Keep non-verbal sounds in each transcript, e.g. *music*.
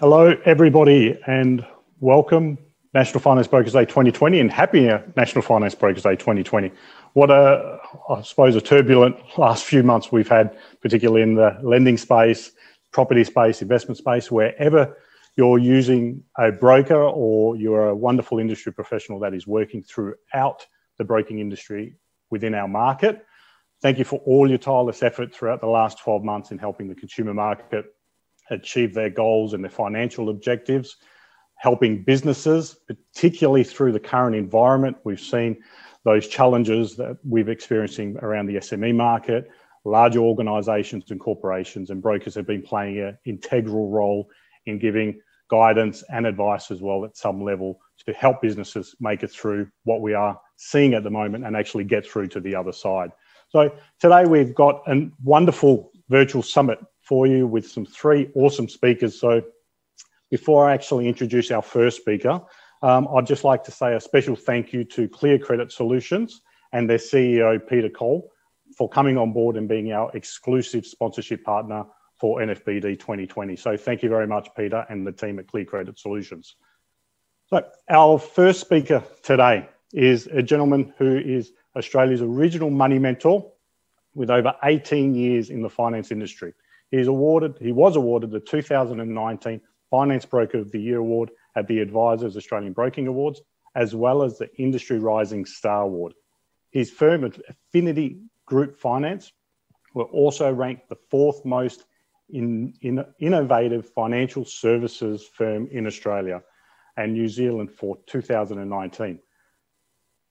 Hello, everybody, and welcome National Finance Brokers Day 2020 and happy National Finance Brokers Day 2020. What a, I suppose, a turbulent last few months we've had, particularly in the lending space, property space, investment space, wherever you're using a broker or you're a wonderful industry professional that is working throughout the broking industry within our market. Thank you for all your tireless effort throughout the last 12 months in helping the consumer market achieve their goals and their financial objectives, helping businesses, particularly through the current environment. We've seen those challenges that we've experiencing around the SME market. Larger organisations and corporations and brokers have been playing an integral role in giving guidance and advice as well at some level to help businesses make it through what we are seeing at the moment and actually get through to the other side. So today we've got a wonderful virtual summit for you with some three awesome speakers. So before I actually introduce our first speaker, um, I'd just like to say a special thank you to Clear Credit Solutions and their CEO, Peter Cole, for coming on board and being our exclusive sponsorship partner for NFBD 2020. So thank you very much, Peter, and the team at Clear Credit Solutions. So our first speaker today is a gentleman who is Australia's original money mentor with over 18 years in the finance industry. He's awarded, he was awarded the 2019 Finance Broker of the Year Award at the Advisors Australian Broking Awards, as well as the Industry Rising Star Award. His firm, Affinity Group Finance, were also ranked the fourth most in, in innovative financial services firm in Australia and New Zealand for 2019.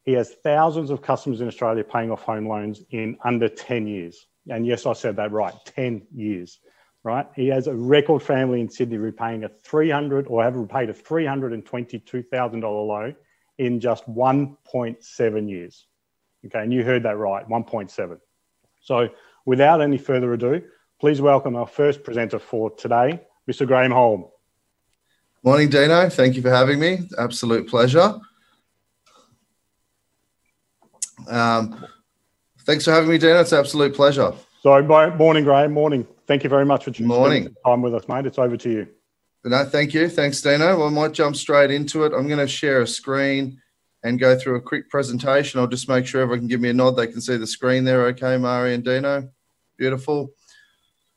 He has thousands of customers in Australia paying off home loans in under 10 years. And yes, I said that right 10 years, right? He has a record family in Sydney repaying a 300 or have repaid a $322,000 loan in just 1.7 years. Okay, and you heard that right 1.7. So without any further ado, please welcome our first presenter for today, Mr. Graeme Holm. Morning, Dino. Thank you for having me. Absolute pleasure. Um, thanks for having me, Dino. It's an absolute pleasure. So, morning, Graeme. Morning. Thank you very much for morning time with us, mate. It's over to you. No, thank you. Thanks, Dino. Well, I might jump straight into it. I'm going to share a screen and go through a quick presentation. I'll just make sure everyone can give me a nod. They can see the screen there. Okay, Mhairi and Dino. Beautiful.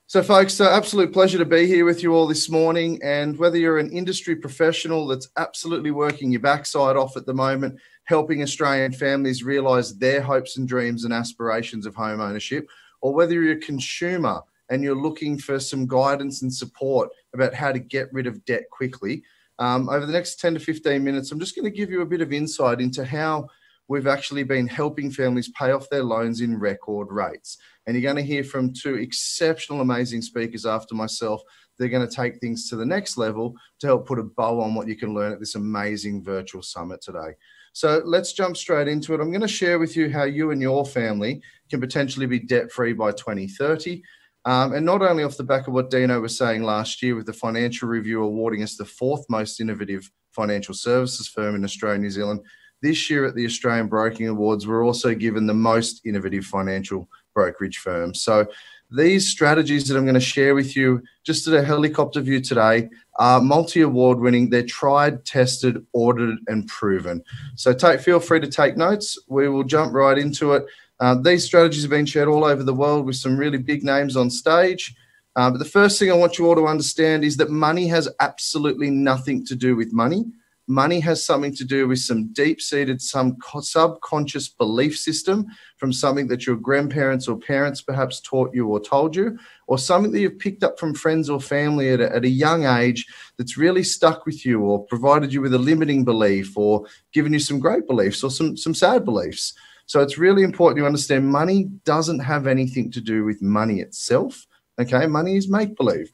So, folks, uh, absolute pleasure to be here with you all this morning. And whether you're an industry professional that's absolutely working your backside off at the moment, helping Australian families realise their hopes and dreams and aspirations of home ownership, or whether you're a consumer and you're looking for some guidance and support about how to get rid of debt quickly, um, over the next 10 to 15 minutes, I'm just going to give you a bit of insight into how we've actually been helping families pay off their loans in record rates. And you're going to hear from two exceptional, amazing speakers after myself. They're going to take things to the next level to help put a bow on what you can learn at this amazing virtual summit today. So let's jump straight into it. I'm going to share with you how you and your family can potentially be debt free by 2030. Um, and not only off the back of what Dino was saying last year with the Financial Review awarding us the fourth most innovative financial services firm in Australia and New Zealand, this year at the Australian Broking Awards, we're also given the most innovative financial brokerage firm. So these strategies that I'm going to share with you just at a helicopter view today are multi-award winning. They're tried, tested, audited, and proven. So take, feel free to take notes. We will jump right into it. Uh, these strategies have been shared all over the world with some really big names on stage. Uh, but the first thing I want you all to understand is that money has absolutely nothing to do with money money has something to do with some deep seated, some subconscious belief system from something that your grandparents or parents perhaps taught you or told you, or something that you've picked up from friends or family at a, at a young age that's really stuck with you or provided you with a limiting belief or given you some great beliefs or some, some sad beliefs. So it's really important you understand money doesn't have anything to do with money itself. Okay, money is make believe.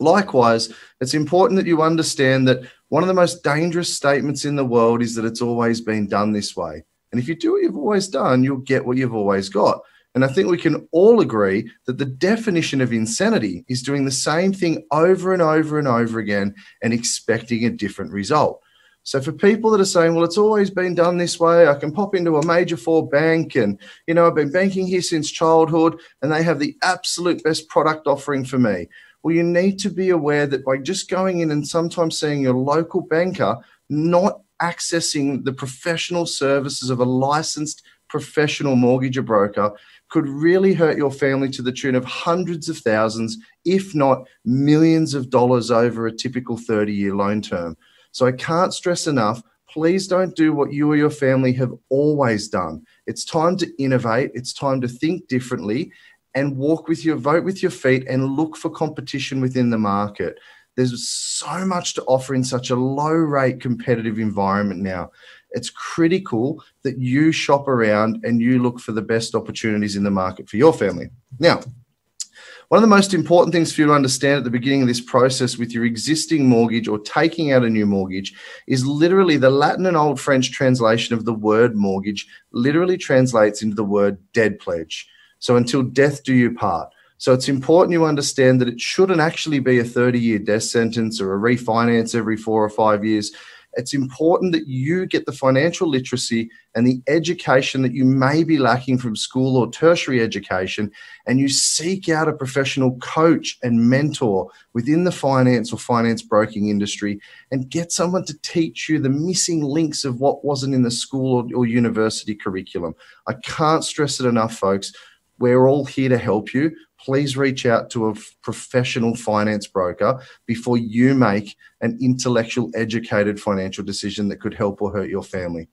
Likewise, it's important that you understand that one of the most dangerous statements in the world is that it's always been done this way. And if you do what you've always done, you'll get what you've always got. And I think we can all agree that the definition of insanity is doing the same thing over and over and over again and expecting a different result. So for people that are saying, well, it's always been done this way, I can pop into a major four bank and, you know, I've been banking here since childhood and they have the absolute best product offering for me. Well, you need to be aware that by just going in and sometimes seeing your local banker, not accessing the professional services of a licensed professional mortgage broker could really hurt your family to the tune of hundreds of thousands, if not millions of dollars over a typical 30 year loan term. So I can't stress enough please don't do what you or your family have always done. It's time to innovate, it's time to think differently and walk with your vote with your feet and look for competition within the market. There's so much to offer in such a low rate competitive environment now it's critical that you shop around and you look for the best opportunities in the market for your family. Now, one of the most important things for you to understand at the beginning of this process with your existing mortgage or taking out a new mortgage is literally the Latin and Old French translation of the word mortgage literally translates into the word dead pledge. So until death do you part. So it's important you understand that it shouldn't actually be a 30 year death sentence or a refinance every four or five years. It's important that you get the financial literacy and the education that you may be lacking from school or tertiary education, and you seek out a professional coach and mentor within the finance or finance broking industry and get someone to teach you the missing links of what wasn't in the school or, or university curriculum. I can't stress it enough, folks. We're all here to help you please reach out to a professional finance broker before you make an intellectual, educated financial decision that could help or hurt your family.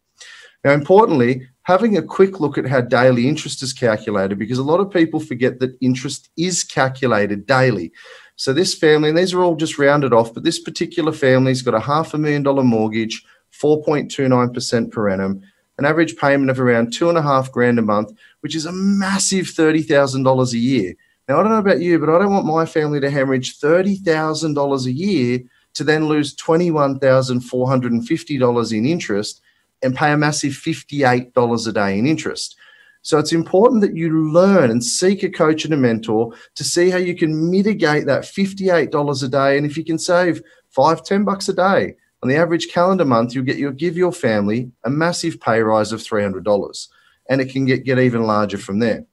Now, importantly, having a quick look at how daily interest is calculated, because a lot of people forget that interest is calculated daily. So, this family, and these are all just rounded off, but this particular family's got a half a million dollar mortgage, 4.29% per annum, an average payment of around two and a half grand a month, which is a massive $30,000 a year. Now, I don't know about you, but I don't want my family to hemorrhage $30,000 a year to then lose $21,450 in interest and pay a massive $58 a day in interest. So it's important that you learn and seek a coach and a mentor to see how you can mitigate that $58 a day. And if you can save five, 10 bucks a day on the average calendar month, you'll get you'll give your family a massive pay rise of $300. And it can get, get even larger from there.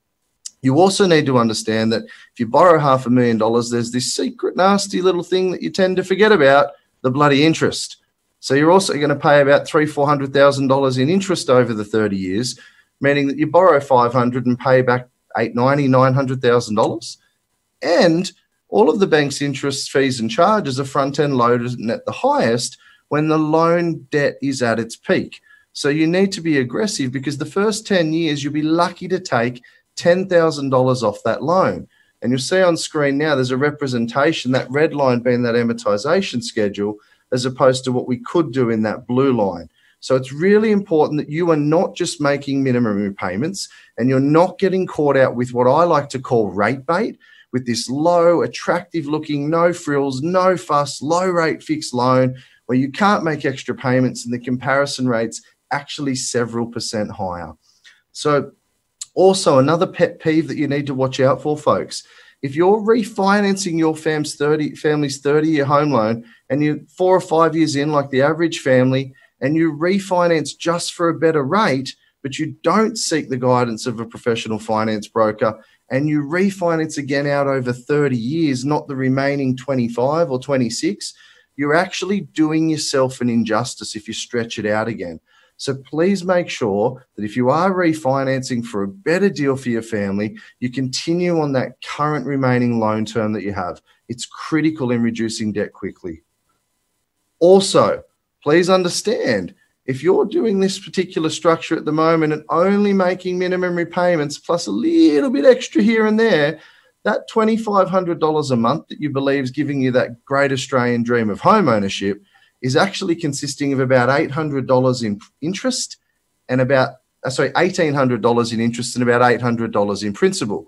You also need to understand that if you borrow half a million dollars, there's this secret, nasty little thing that you tend to forget about the bloody interest. So you're also going to pay about three, four hundred thousand dollars in interest over the 30 years, meaning that you borrow 500 and pay back eight, ninety, nine hundred thousand dollars. And all of the bank's interest, fees, and charges are front end loaded and at the highest when the loan debt is at its peak. So you need to be aggressive because the first 10 years you'll be lucky to take $10,000 off that loan. And you'll see on screen now there's a representation, that red line being that amortization schedule, as opposed to what we could do in that blue line. So it's really important that you are not just making minimum repayments and you're not getting caught out with what I like to call rate bait with this low, attractive looking, no frills, no fuss, low rate fixed loan where you can't make extra payments and the comparison rates actually several percent higher. So also, another pet peeve that you need to watch out for, folks. If you're refinancing your fam's 30, family's 30 year home loan and you're four or five years in, like the average family, and you refinance just for a better rate, but you don't seek the guidance of a professional finance broker and you refinance again out over 30 years, not the remaining 25 or 26, you're actually doing yourself an injustice if you stretch it out again. So please make sure that if you are refinancing for a better deal for your family, you continue on that current remaining loan term that you have. It's critical in reducing debt quickly. Also, please understand if you're doing this particular structure at the moment and only making minimum repayments plus a little bit extra here and there, that $2,500 a month that you believe is giving you that great Australian dream of home ownership is actually consisting of about $800 in interest and about, uh, sorry, $1,800 in interest and about $800 in principal.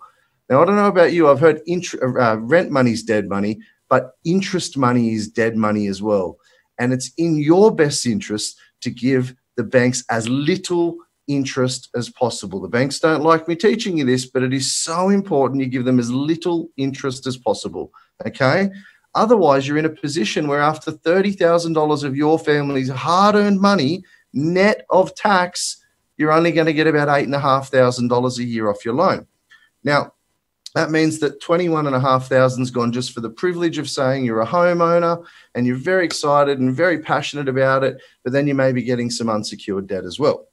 Now, I don't know about you, I've heard int- uh, rent money is dead money, but interest money is dead money as well. And it's in your best interest to give the banks as little interest as possible. The banks don't like me teaching you this, but it is so important you give them as little interest as possible. Okay. Otherwise, you're in a position where after $30,000 of your family's hard earned money, net of tax, you're only going to get about $8,500 a year off your loan. Now, That means that 21,500 has gone just for the privilege of saying you're a homeowner and you're very excited and very passionate about it, but then you may be getting some unsecured debt as well.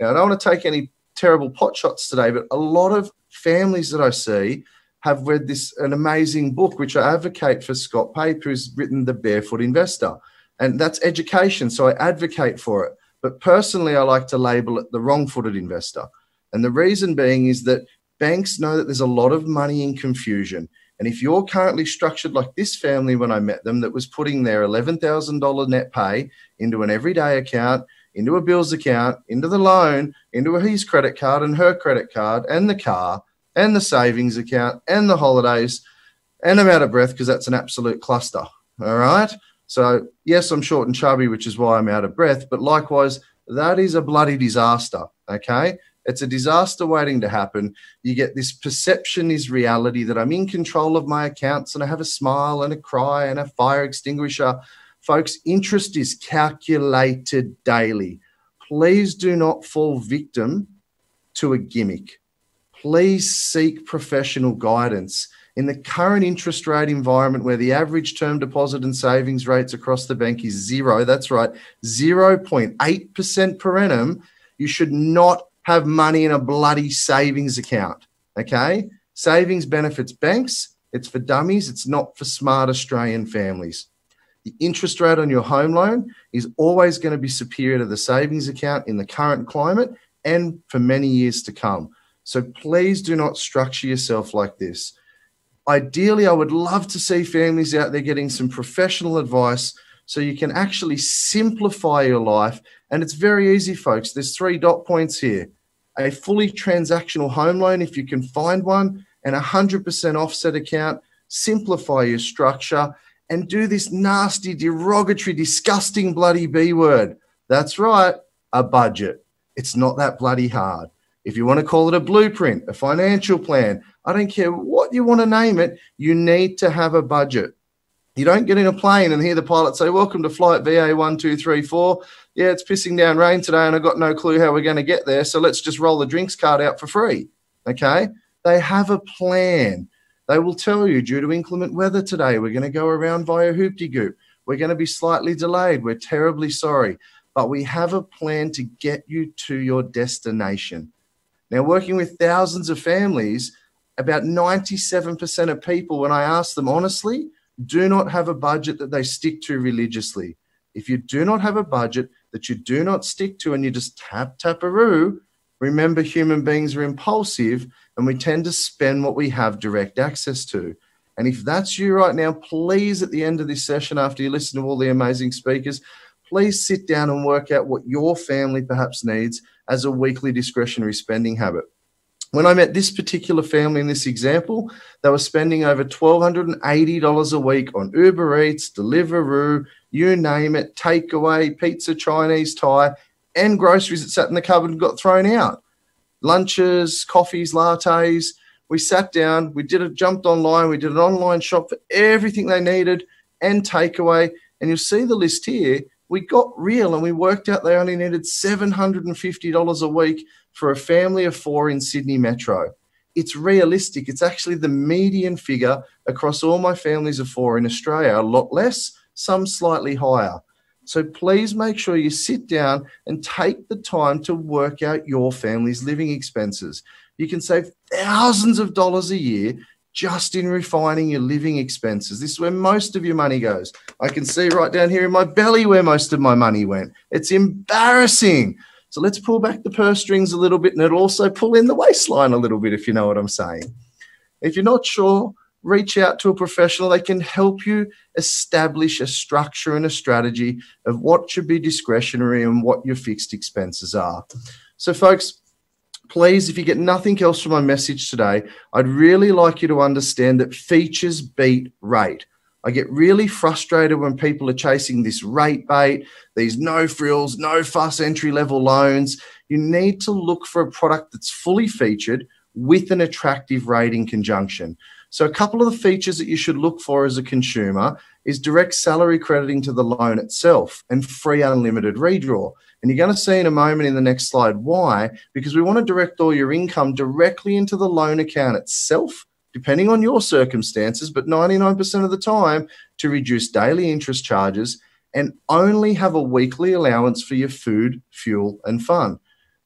Now, I don't want to take any terrible pot shots today, but a lot of families that I see have read this an amazing book, which I advocate for Scott Pape, who's written The Barefoot Investor. And that's education. So I advocate for it. But personally, I like to label it the wrong footed investor. And the reason being is that banks know that there's a lot of money in confusion. And if you're currently structured like this family when I met them, that was putting their $11,000 net pay into an everyday account, into a bills account, into the loan, into his credit card and her credit card, and the car, and the savings account, and the holidays, and I'm out of breath because that's an absolute cluster. All right. So, yes, I'm short and chubby, which is why I'm out of breath. But likewise, that is a bloody disaster. Okay. It's a disaster waiting to happen. You get this perception is reality that I'm in control of my accounts and I have a smile and a cry and a fire extinguisher. Folks, interest is calculated daily. Please do not fall victim to a gimmick. Please seek professional guidance. In the current interest rate environment where the average term deposit and savings rates across the bank is zero, that's right, 0.8% per annum, you should not have money in a bloody savings account. Okay. Savings benefits banks. It's for dummies. It's not for smart Australian families. The interest rate on your home loan is always going to be superior to the savings account in the current climate and for many years to come. So please do not structure yourself like this. Ideally, I would love to see families out there getting some professional advice so you can actually simplify your life. And it's very easy, folks. There's three dot points here a fully transactional home loan if you can find one, and a 100% offset account. Simplify your structure and do this nasty, derogatory, disgusting bloody B word. That's right, a budget. It's not that bloody hard. If you want to call it a blueprint, a financial plan, I don't care what you want to name it, you need to have a budget. You don't get in a plane and hear the pilot say, Welcome to flight VA1234. Yeah, it's pissing down rain today and I've got no clue how we're going to get there. So let's just roll the drinks card out for free. Okay. They have a plan. They will tell you due to inclement weather today, we're going to go around via Hoopty Goop. We're going to be slightly delayed. We're terribly sorry. But we have a plan to get you to your destination. Now, working with thousands of families, about 97% of people, when I ask them honestly, do not have a budget that they stick to religiously. If you do not have a budget that you do not stick to and you just tap taparoo, remember human beings are impulsive and we tend to spend what we have direct access to. And if that's you right now, please at the end of this session, after you listen to all the amazing speakers, please sit down and work out what your family perhaps needs as a weekly discretionary spending habit. When I met this particular family in this example, they were spending over $1,280 a week on Uber Eats, Deliveroo, you name it, takeaway, pizza, Chinese, Thai, and groceries that sat in the cupboard and got thrown out. Lunches, coffees, lattes. We sat down, we did it, jumped online, we did an online shop for everything they needed and takeaway. And you'll see the list here. We got real and we worked out they only needed $750 a week for a family of four in Sydney Metro. It's realistic. It's actually the median figure across all my families of four in Australia. A lot less, some slightly higher. So please make sure you sit down and take the time to work out your family's living expenses. You can save thousands of dollars a year just in refining your living expenses. This is where most of your money goes. I can see right down here in my belly where most of my money went. It's embarrassing. So let's pull back the purse strings a little bit and it'll also pull in the waistline a little bit, if you know what I'm saying. If you're not sure, reach out to a professional. They can help you establish a structure and a strategy of what should be discretionary and what your fixed expenses are. So, folks, please, if you get nothing else from my message today, I'd really like you to understand that features beat rate. I get really frustrated when people are chasing this rate bait, these no frills, no fuss entry level loans. You need to look for a product that's fully featured with an attractive rate in conjunction. So, a couple of the features that you should look for as a consumer is direct salary crediting to the loan itself and free unlimited redraw. And you're going to see in a moment in the next slide why, because we want to direct all your income directly into the loan account itself depending on your circumstances, but 99% of the time, to reduce daily interest charges and only have a weekly allowance for your food, fuel, and fun.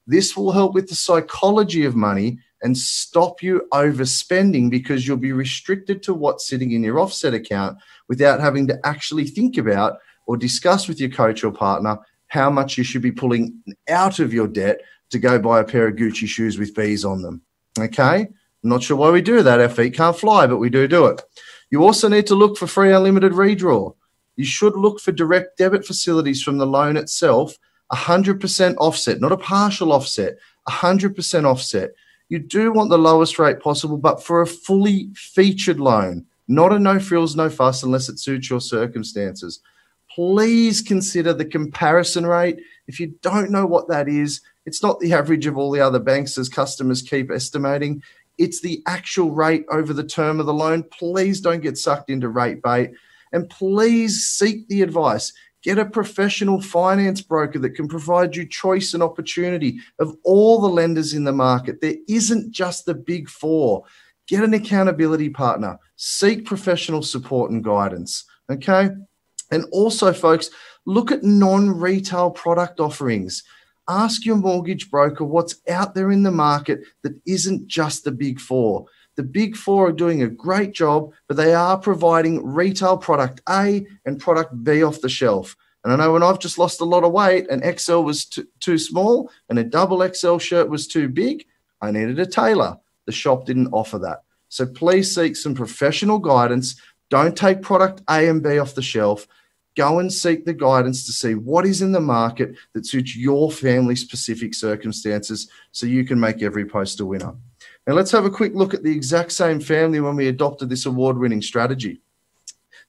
This will help with the psychology of money and stop you overspending because you'll be restricted to what's sitting in your offset account without having to actually think about or discuss with your coach or partner how much you should be pulling out of your debt to go buy a pair of Gucci shoes with bees on them. Okay? I'm not sure why we do that. Our feet can't fly, but we do do it. You also need to look for free unlimited redraw. You should look for direct debit facilities from the loan itself, 100% offset, not a partial offset, 100% offset. You do want the lowest rate possible, but for a fully featured loan, not a no frills, no fuss unless it suits your circumstances. Please consider the comparison rate. If you don't know what that is, it's not the average of all the other banks as customers keep estimating. It's the actual rate over the term of the loan. Please don't get sucked into rate bait. And please seek the advice. Get a professional finance broker that can provide you choice and opportunity of all the lenders in the market. There isn't just the big four. Get an accountability partner. Seek professional support and guidance. Okay. And also, folks, look at non retail product offerings. Ask your mortgage broker what's out there in the market that isn't just the big four. The big four are doing a great job, but they are providing retail product A and product B off the shelf. And I know when I've just lost a lot of weight an XL was too, too small and a double XL shirt was too big, I needed a tailor. The shop didn't offer that. So please seek some professional guidance. Don't take product A and B off the shelf. Go and seek the guidance to see what is in the market that suits your family specific circumstances so you can make every post a winner. Now, let's have a quick look at the exact same family when we adopted this award winning strategy.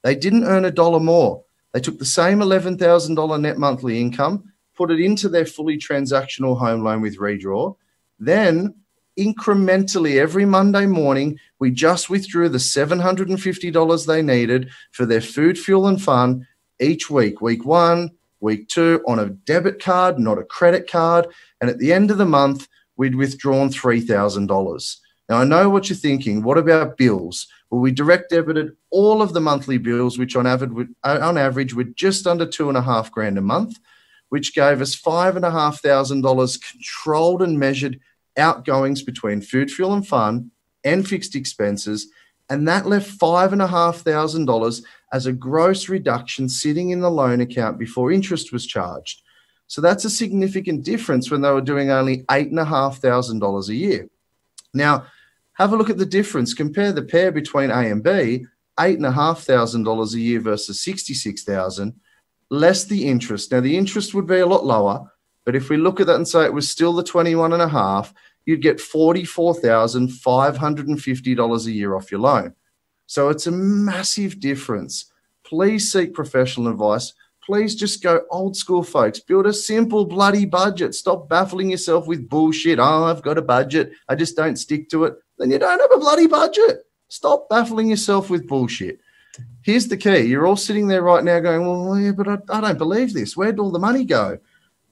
They didn't earn a dollar more. They took the same $11,000 net monthly income, put it into their fully transactional home loan with redraw. Then, incrementally, every Monday morning, we just withdrew the $750 they needed for their food, fuel, and fun each week. Week one, week two, on a debit card, not a credit card. And at the end of the month, we'd withdrawn $3,000. Now, I know what you're thinking. What about bills? Well, we direct debited all of the monthly bills, which on average, uh, on average were just under two and a half grand a month, which gave us five and a half thousand dollars controlled and measured outgoings between food, fuel, and fun and fixed expenses. And that left five and a half thousand dollars as a gross reduction sitting in the loan account before interest was charged. So that's a significant difference when they were doing only $8,500 a year. Now, have a look at the difference. Compare the pair between A and B, $8,500 a year versus 66000 less the interest. Now, the interest would be a lot lower, but if we look at that and say it was still the 21 and a half, you'd get $44,550 a year off your loan. So it's a massive difference. Please seek professional advice please just go old school, folks. Build a simple bloody budget. Stop baffling yourself with bullshit. Oh, I've got a budget. I just don't stick to it. Then you don't have a bloody budget. Stop baffling yourself with bullshit. Here's the key. You're all sitting there right now going, well, yeah, but I, I don't believe this. Where'd all the money go?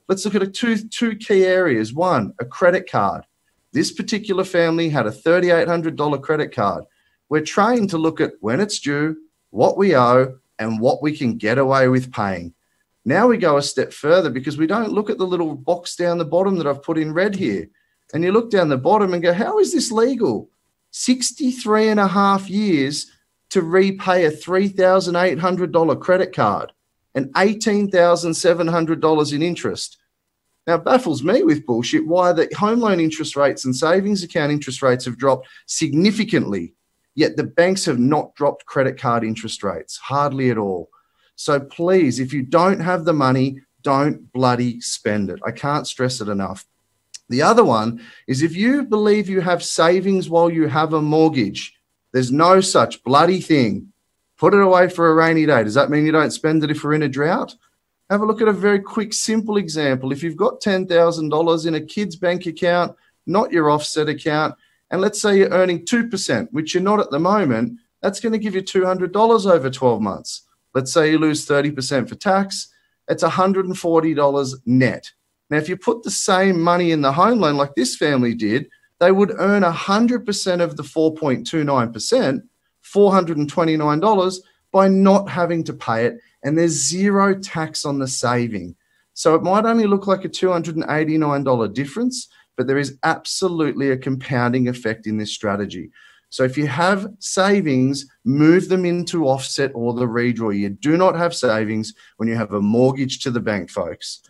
Let's look at a two, two key areas. One, a credit card. This particular family had a $3,800 credit card. We're trained to look at when it's due, what we owe, and what we can get away with paying. Now we go a step further because we don't look at the little box down the bottom that I've put in red here. And you look down the bottom and go, how is this legal? 63 and a half years to repay a $3,800 credit card and $18,700 in interest. Now, baffles me with bullshit why the home loan interest rates and savings account interest rates have dropped significantly Yet the banks have not dropped credit card interest rates, hardly at all. So please, if you don't have the money, don't bloody spend it. I can't stress it enough. The other one is if you believe you have savings while you have a mortgage, there's no such bloody thing. Put it away for a rainy day. Does that mean you don't spend it if we're in a drought? Have a look at a very quick, simple example. If you've got $10,000 in a kid's bank account, not your offset account, and let's say you're earning 2%, which you're not at the moment, that's going to give you $200 over 12 months. Let's say you lose 30% for tax, it's $140 net. Now, if you put the same money in the home loan like this family did, they would earn 100% of the 4.29%, $429, by not having to pay it. And there's zero tax on the saving. So it might only look like a $289 difference, but there is absolutely a compounding effect in this strategy. So if you have savings, move them into offset or the redraw. You do not have savings when you have a mortgage to the bank, folks.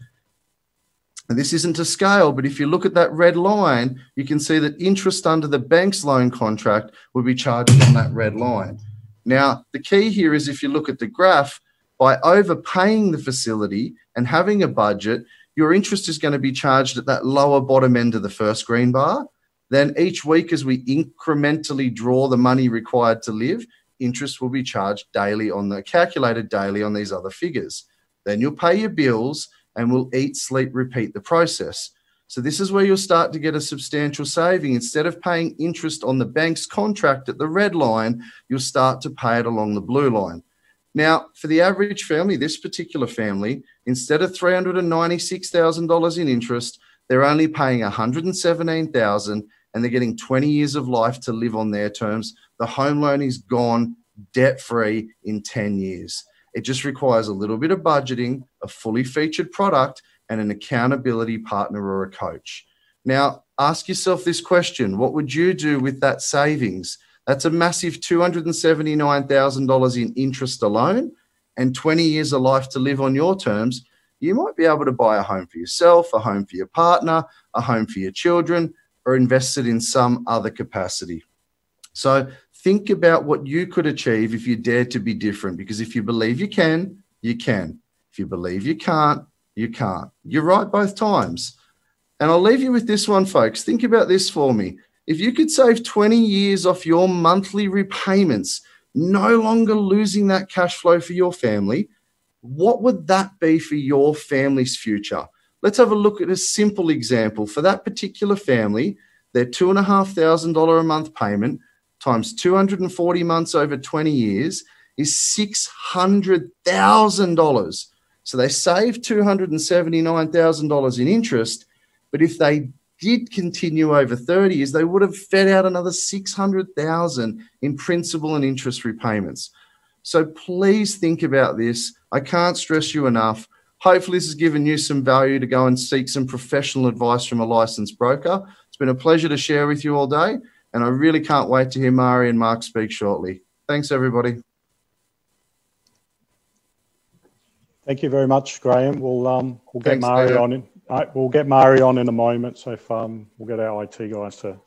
And this isn't to scale, but if you look at that red line, you can see that interest under the bank's loan contract will be charged on that red line. Now, the key here is if you look at the graph, by overpaying the facility and having a budget, your interest is going to be charged at that lower bottom end of the first green bar. Then each week, as we incrementally draw the money required to live, interest will be charged daily on the calculated daily on these other figures. Then you'll pay your bills and we'll eat, sleep, repeat the process. So this is where you'll start to get a substantial saving. Instead of paying interest on the bank's contract at the red line, you'll start to pay it along the blue line. Now, for the average family, this particular family, instead of $396,000 in interest, they're only paying 117,000 and they're getting 20 years of life to live on their terms. The home loan is gone debt free in 10 years. It just requires a little bit of budgeting, a fully featured product, and an accountability partner or a coach. Now, ask yourself this question What would you do with that savings? That's a massive $279,000 in interest alone and 20 years of life to live on your terms. You might be able to buy a home for yourself, a home for your partner, a home for your children, or invest it in some other capacity. So think about what you could achieve if you dare to be different. Because if you believe you can, you can. If you believe you can't, you can't. You're right both times. And I'll leave you with this one, folks. Think about this for me. If you could save 20 years off your monthly repayments, no longer losing that cash flow for your family, what would that be for your family's future? Let's have a look at a simple example. For that particular family, their $2,500 a month payment times 240 months over 20 years is $600,000. So they save $279,000 in interest, but if they did continue over 30 years, they would have fed out another 600,000 in principal and interest repayments. So please think about this. I can't stress you enough. Hopefully, this has given you some value to go and seek some professional advice from a licensed broker. It's been a pleasure to share with you all day, and I really can't wait to hear Mhairi and Mark speak shortly. Thanks, everybody. Thank you very much, Graeme. We'll um, we'll get Thanks, Mhairi on in. Right, we'll get Mhairi on in a moment. So if um, we'll get our IT guys to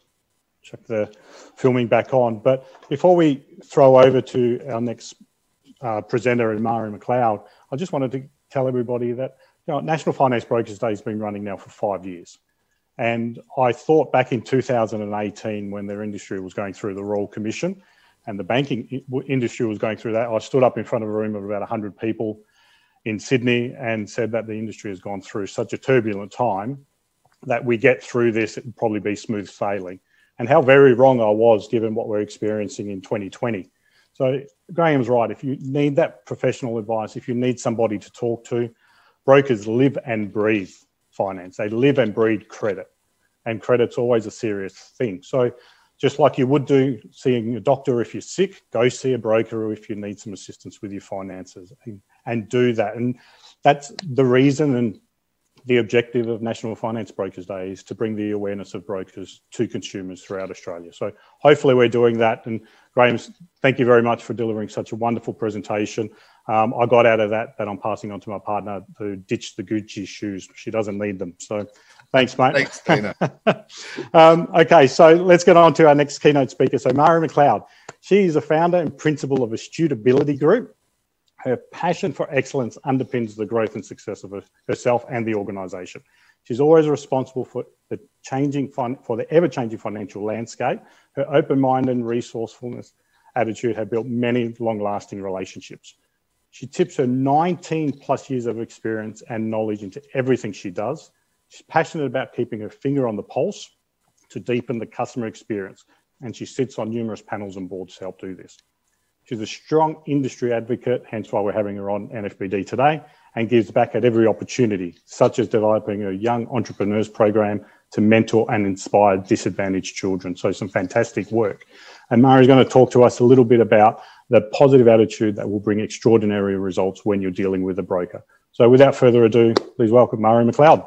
check the filming back on. But before we throw over to our next uh, presenter, Mhairi MacLeod, I just wanted to tell everybody that you know, National Finance Brokers Day has been running now for five years. And I thought back in 2018, when their industry was going through the Royal Commission and the banking industry was going through that, I stood up in front of a room of about 100 people in Sydney and said that the industry has gone through such a turbulent time that we get through this, it would probably be smooth sailing. And how very wrong I was given what we're experiencing in 2020. So Graeme's right. If you need that professional advice, if you need somebody to talk to, brokers live and breathe finance. They live and breathe credit, and credit's always a serious thing. So just like you would do seeing a doctor if you're sick, go see a broker if you need some assistance with your finances and, do that. And that's the reason and the objective of National Finance Brokers Day is to bring the awareness of brokers to consumers throughout Australia. So hopefully we're doing that. And Graeme, thank you very much for delivering such a wonderful presentation. Um, I got out of that that I'm passing on to my partner to ditch the Gucci shoes. She doesn't need them. So thanks, mate. Thanks, Tina. *laughs* um, okay, so let's get on to our next keynote speaker. So Mhairi MacLeod, she is a founder and principal of Astutability Group. Her passion for excellence underpins the growth and success of herself and the organisation. She's always responsible for the changing for the ever-changing financial landscape. Her open mind and resourcefulness attitude have built many long-lasting relationships. She tips her 19 plus years of experience and knowledge into everything she does. She's passionate about keeping her finger on the pulse to deepen the customer experience, and she sits on numerous panels and boards to help do this. She's a strong industry advocate, hence why we're having her on NFBD today, and gives back at every opportunity, such as developing a young entrepreneurs program to mentor and inspire disadvantaged children. So, some fantastic work. And Mhairi's going to talk to us a little bit about the positive attitude that will bring extraordinary results when you're dealing with a broker. So, without further ado, please welcome Mhairi MacLeod.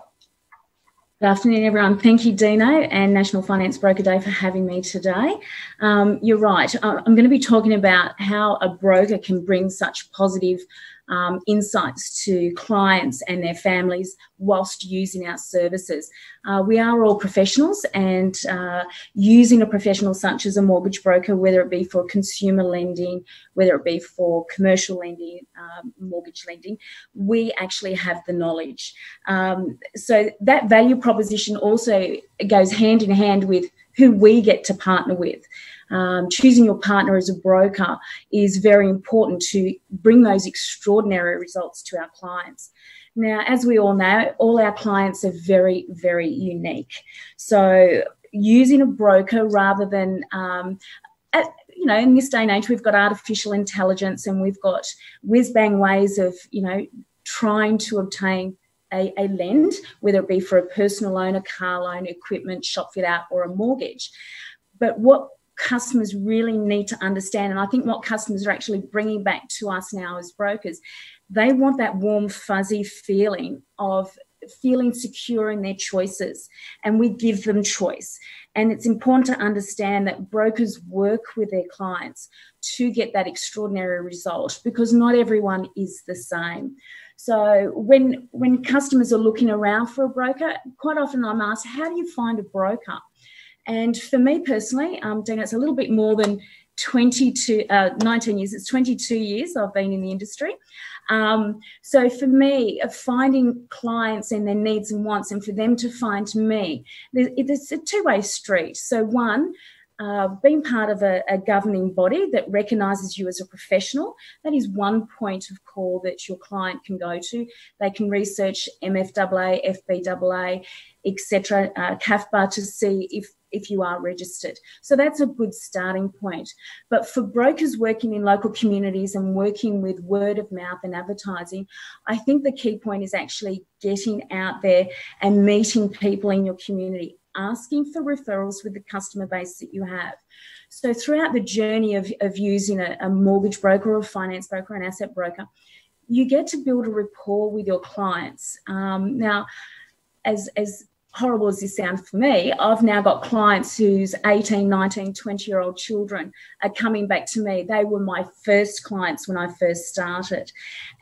Good afternoon, everyone. Thank you, Dino and National Finance Broker Day for having me today. Um, you're right. I'm going to be talking about how a broker can bring such positive um, insights to clients and their families whilst using our services. Uh, we are all professionals, and uh, using a professional such as a mortgage broker, whether it be for consumer lending, whether it be for commercial lending, um, mortgage lending, we actually have the knowledge. Um, so that value proposition also goes hand in hand with who we get to partner with um, choosing your partner as a broker is very important to bring those extraordinary results to our clients. Now, as we all know, all our clients are very, very unique. So, using a broker rather than um, at, you know, in this day and age, we've got artificial intelligence and we've got whiz bang ways of, you know, trying to obtain a, a, lend, whether it be for a personal loan, a car loan, equipment, shop fit out, or a mortgage. But what customers really need to understand. And I think what customers are actually bringing back to us now as brokers, they want that warm, fuzzy feeling of feeling secure in their choices. And we give them choice. And it's important to understand that brokers work with their clients to get that extraordinary result because not everyone is the same. So when when customers are looking around for a broker, quite often I'm asked, how do you find a broker? And for me personally, um, Dana, it's a little bit more than 22, uh, 19 years. It's 22 years I've been in the industry. Um, so for me, finding clients and their needs and wants, and for them to find me, it's a two-way street. So one, uh, being part of a, a, governing body that recognises you as a professional, that is one point of call that your client can go to. They can research MFAA, FBAA, etc., uh, CAFBA to see if if you are registered. So that's a good starting point. But for brokers working in local communities and working with word of mouth and advertising, I think the key point is actually getting out there and meeting people in your community, asking for referrals with the customer base that you have. So throughout the journey of, of using a, a mortgage broker or a finance broker, an asset broker, you get to build a rapport with your clients. Um, now, as, as horrible as this sounds for me, I've now got clients whose 18, 19, 20 year old children are coming back to me. They were my first clients when I first started.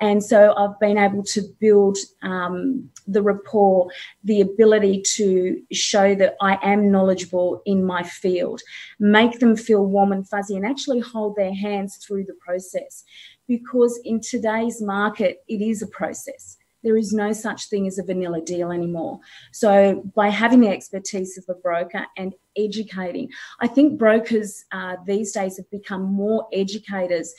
And so I've been able to build um, the rapport, the ability to show that I am knowledgeable in my field, make them feel warm and fuzzy, and actually hold their hands through the process. Because in today's market, it is a process there is no such thing as a vanilla deal anymore. So, by having the expertise of a broker and educating, I think brokers uh, these days have become more educators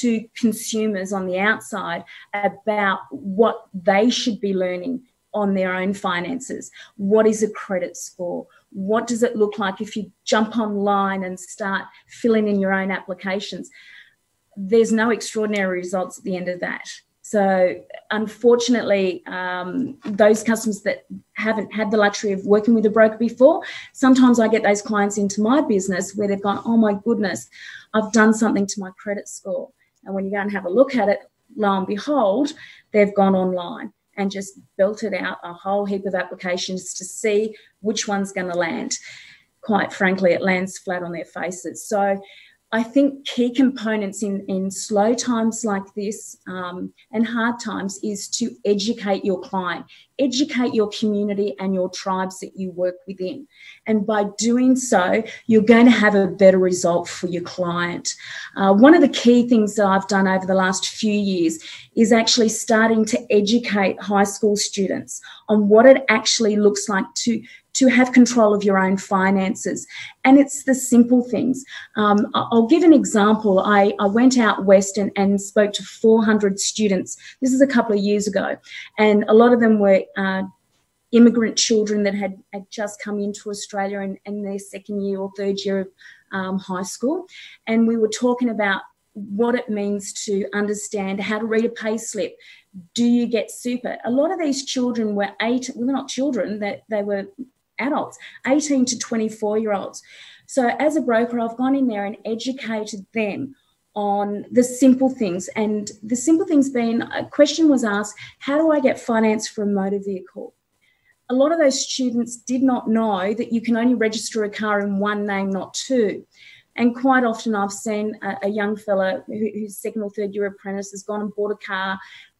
to consumers on the outside about what they should be learning on their own finances. What is a credit score? What does it look like if you jump online and start filling in your own applications? There's no extraordinary results at the end of that. So, unfortunately, um, those customers that haven't had the luxury of working with a broker before, sometimes I get those clients into my business where they've gone, Oh my goodness, I've done something to my credit score. And when you go and have a look at it, lo and behold, they've gone online and just built it out a whole heap of applications to see which one's going to land. Quite frankly, it lands flat on their faces. So, I think key components in, in slow times like this um, and hard times is to educate your client, educate your community and your tribes that you work within. And by doing so, you're going to have a better result for your client. Uh, one of the key things that I've done over the last few years is actually starting to educate high school students on what it actually looks like to to have control of your own finances. And it's the simple things. Um, I'll give an example. I, I went out west and, and, spoke to 400 students. This is a couple of years ago. And a lot of them were uh, immigrant children that had, had just come into Australia in, in their second year or third year of um, high school. And we were talking about what it means to understand how to read a pay slip. Do you get super? A lot of these children were eight, well, not children, that they were adults, 18 to 24 year olds. So, as a broker, I've gone in there and educated them on the simple things. And the simple things being a question was asked how do I get finance for a motor vehicle? A lot of those students did not know that you can only register a car in one name, not two. And quite often, I've seen a, a young fella who, who's second or third year apprentice has gone and bought a car,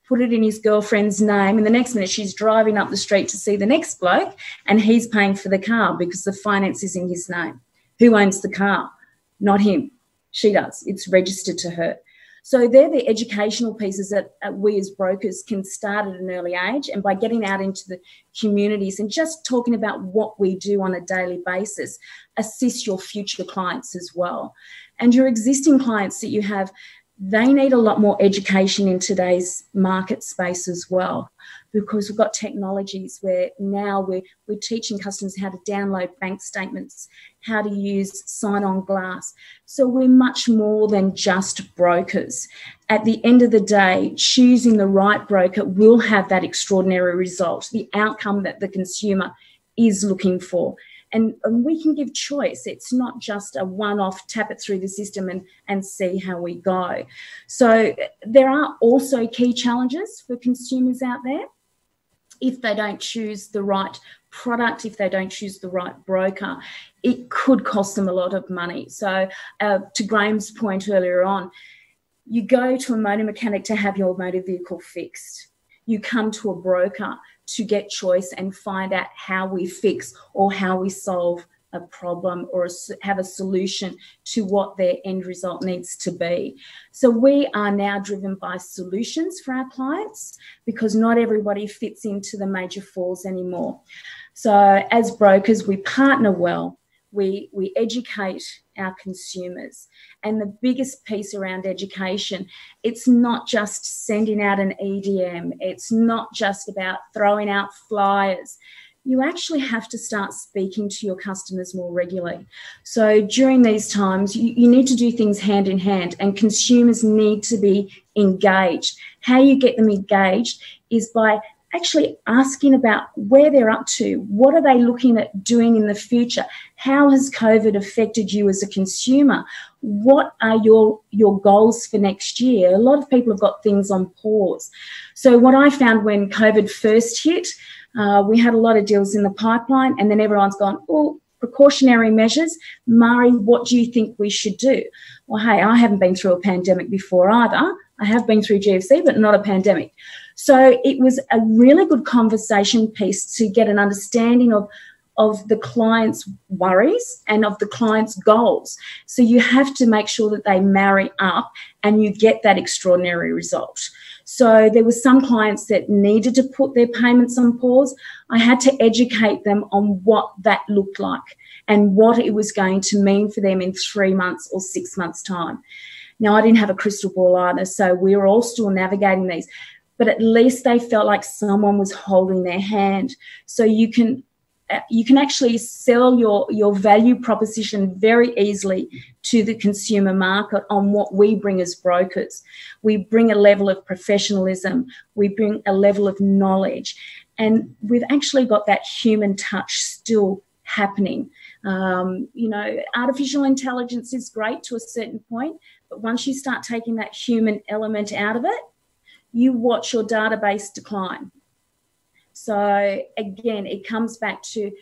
put it in his girlfriend's name, and the next minute she's driving up the street to see the next bloke, and he's paying for the car because the finance is in his name. Who owns the car? Not him. She does. It's registered to her. So they're the educational pieces that we as brokers can start at an early age. And by getting out into the communities and just talking about what we do on a daily basis, assist your future clients as well. And your existing clients that you have, they need a lot more education in today's market space as well because we've got technologies where now we're, we're teaching customers how to download bank statements, how to use sign on glass. So we're much more than just brokers. At the end of the day, choosing the right broker will have that extraordinary result, the outcome that the consumer is looking for. And, and, we can give choice. It's not just a one off tap it through the system and, and see how we go. So, there are also key challenges for consumers out there if they don't choose the right product, if they don't choose the right broker, it could cost them a lot of money. So, uh, to Graeme's point earlier on, you go to a motor mechanic to have your motor vehicle fixed. You come to a broker to get choice and find out how we fix or how we solve a problem or have a solution to what their end result needs to be. So we are now driven by solutions for our clients because not everybody fits into the major falls anymore. So as brokers, we partner well. We, we educate our consumers. And the biggest piece around education, it's not just sending out an EDM, it's not just about throwing out flyers you actually have to start speaking to your customers more regularly. So during these times, you, you, need to do things hand in hand, and consumers need to be engaged. How you get them engaged is by actually asking about where they're up to, what are they looking at doing in the future, how has COVID affected you as a consumer, what are your your goals for next year. A lot of people have got things on pause. So what I found when COVID first hit uh, we had a lot of deals in the pipeline, and then everyone's gone, oh, precautionary measures. Mhairi, what do you think we should do? Well, hey, I haven't been through a pandemic before either. I have been through GFC, but not a pandemic. So it was a really good conversation piece to get an understanding of of the client's worries and of the client's goals. So you have to make sure that they marry up and you get that extraordinary result. So there were some clients that needed to put their payments on pause. I had to educate them on what that looked like and what it was going to mean for them in three months or six months' time. Now, I didn't have a crystal ball either, so we were all still navigating these, but at least they felt like someone was holding their hand. So you can uh, you can actually sell your, your value proposition very easily to the consumer market on what we bring as brokers. We bring a level of professionalism, we bring a level of knowledge, and we've actually got that human touch still happening. Um, you know, artificial intelligence is great to a certain point, but once you start taking that human element out of it, you watch your database decline so again, it comes back to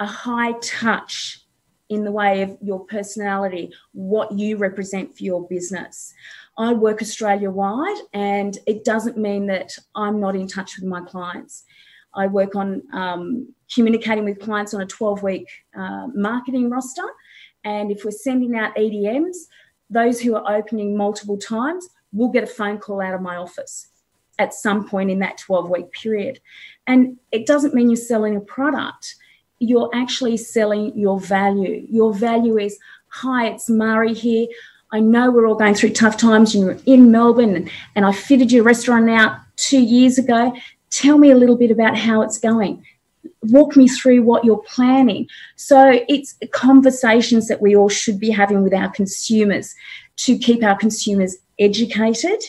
a high touch in the way of your personality, what you represent for your business. I work Australia wide, and it doesn't mean that I'm not in touch with my clients. I work on um, communicating with clients on a 12 week uh, marketing roster. And if we're sending out EDMs, those who are opening multiple times will get a phone call out of my office at some point in that 12 week period. And it doesn't mean you're selling a product, you're actually selling your value. Your value is hi, it's Mhairi here. I know we're all going through tough times and you're in Melbourne and, and I fitted your restaurant out two years ago. Tell me a little bit about how it's going. Walk me through what you're planning. So it's conversations that we all should be having with our consumers to keep our consumers educated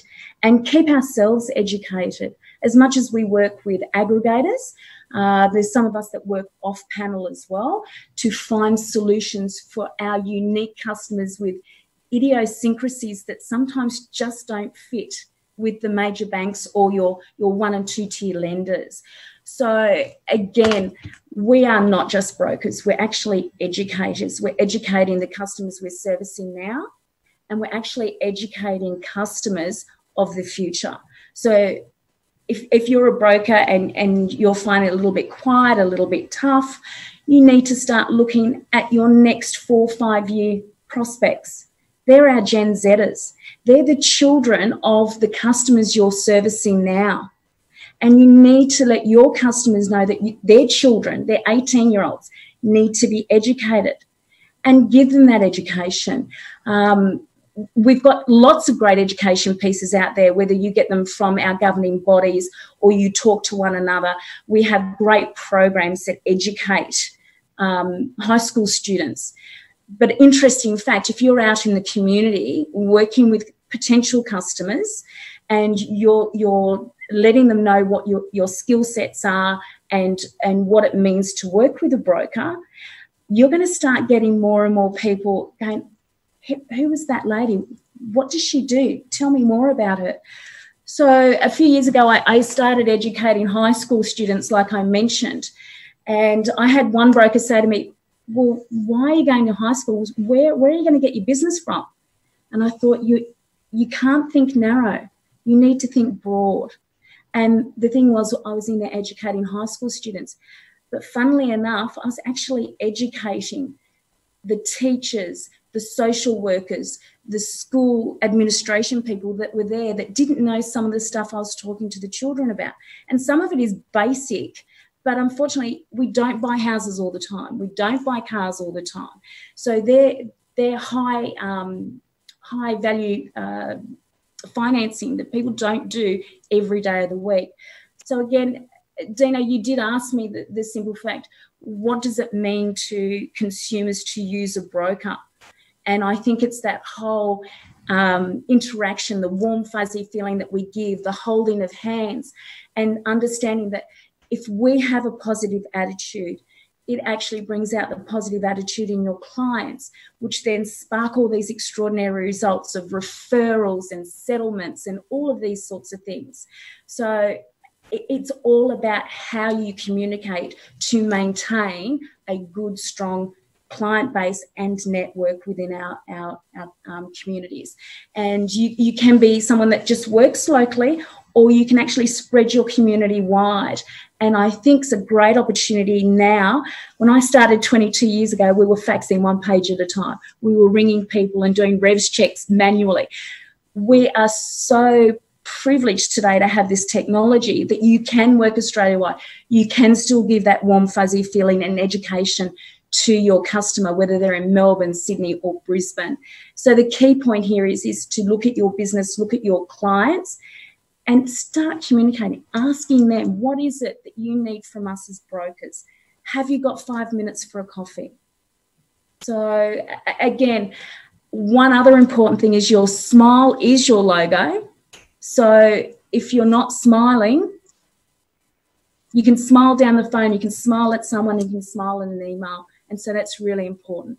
and keep ourselves educated, as much as we work with aggregators, uh, there's some of us that work off panel as well to find solutions for our unique customers with idiosyncrasies that sometimes just don't fit with the major banks or your, your one and two tier lenders. So, again, we are not just brokers, we're actually educators. We're educating the customers we're servicing now, and we're actually educating customers of the future. So, if, if you're a broker and, and you're finding it a little bit quiet, a little bit tough, you need to start looking at your next four, five year prospects. They're our Gen Zers. They're the children of the customers you're servicing now. And you need to let your customers know that you, their children, their 18 year olds, need to be educated and give them that education. Um, we've got lots of great education pieces out there, whether you get them from our governing bodies or you talk to one another. We have great programs that educate um, high school students. But interesting fact, if you're out in the community working with potential customers and you're you're letting them know what your, your skill sets are and and what it means to work with a broker, you're going to start getting more and more people going, who was that lady? What does she do? Tell me more about her. So a few years ago, I, I started educating high school students, like I mentioned, and I had one broker say to me, "Well, why are you going to high school? Where where are you going to get your business from?" And I thought, you you can't think narrow. You need to think broad. And the thing was, I was in there educating high school students. But funnily enough, I was actually educating the teachers, the social workers, the school administration people that were there that didn't know some of the stuff I was talking to the children about. And some of it is basic, but unfortunately, we don't buy houses all the time. We don't buy cars all the time. So they're, they're high, um, high value uh, financing that people don't do every day of the week. So again, Dino, you did ask me the, the simple fact what does it mean to consumers to use a broker? And I think it's that whole um, interaction, the warm, fuzzy feeling that we give, the holding of hands, and understanding that if we have a positive attitude, it actually brings out the positive attitude in your clients, which then spark all these extraordinary results of referrals and settlements and all of these sorts of things. So it's all about how you communicate to maintain a good, strong client base and network within our, our, our um, communities. And you, you can be someone that just works locally, or you can actually spread your community wide. And I think it's a great opportunity now. When I started 22 years ago, we were faxing one page at a time. We were ringing people and doing REVS checks manually. We are so privileged today to have this technology that you can work Australia wide. You can still give that warm, fuzzy feeling and education to your customer, whether they're in Melbourne, Sydney, or Brisbane. So the key point here is, is to look at your business, look at your clients, and start communicating, asking them, what is it that you need from us as brokers? Have you got five minutes for a coffee? So again, one other important thing is your smile is your logo. So if you're not smiling, you can smile down the phone, you can smile at someone, you can smile in an email. And so that's really important.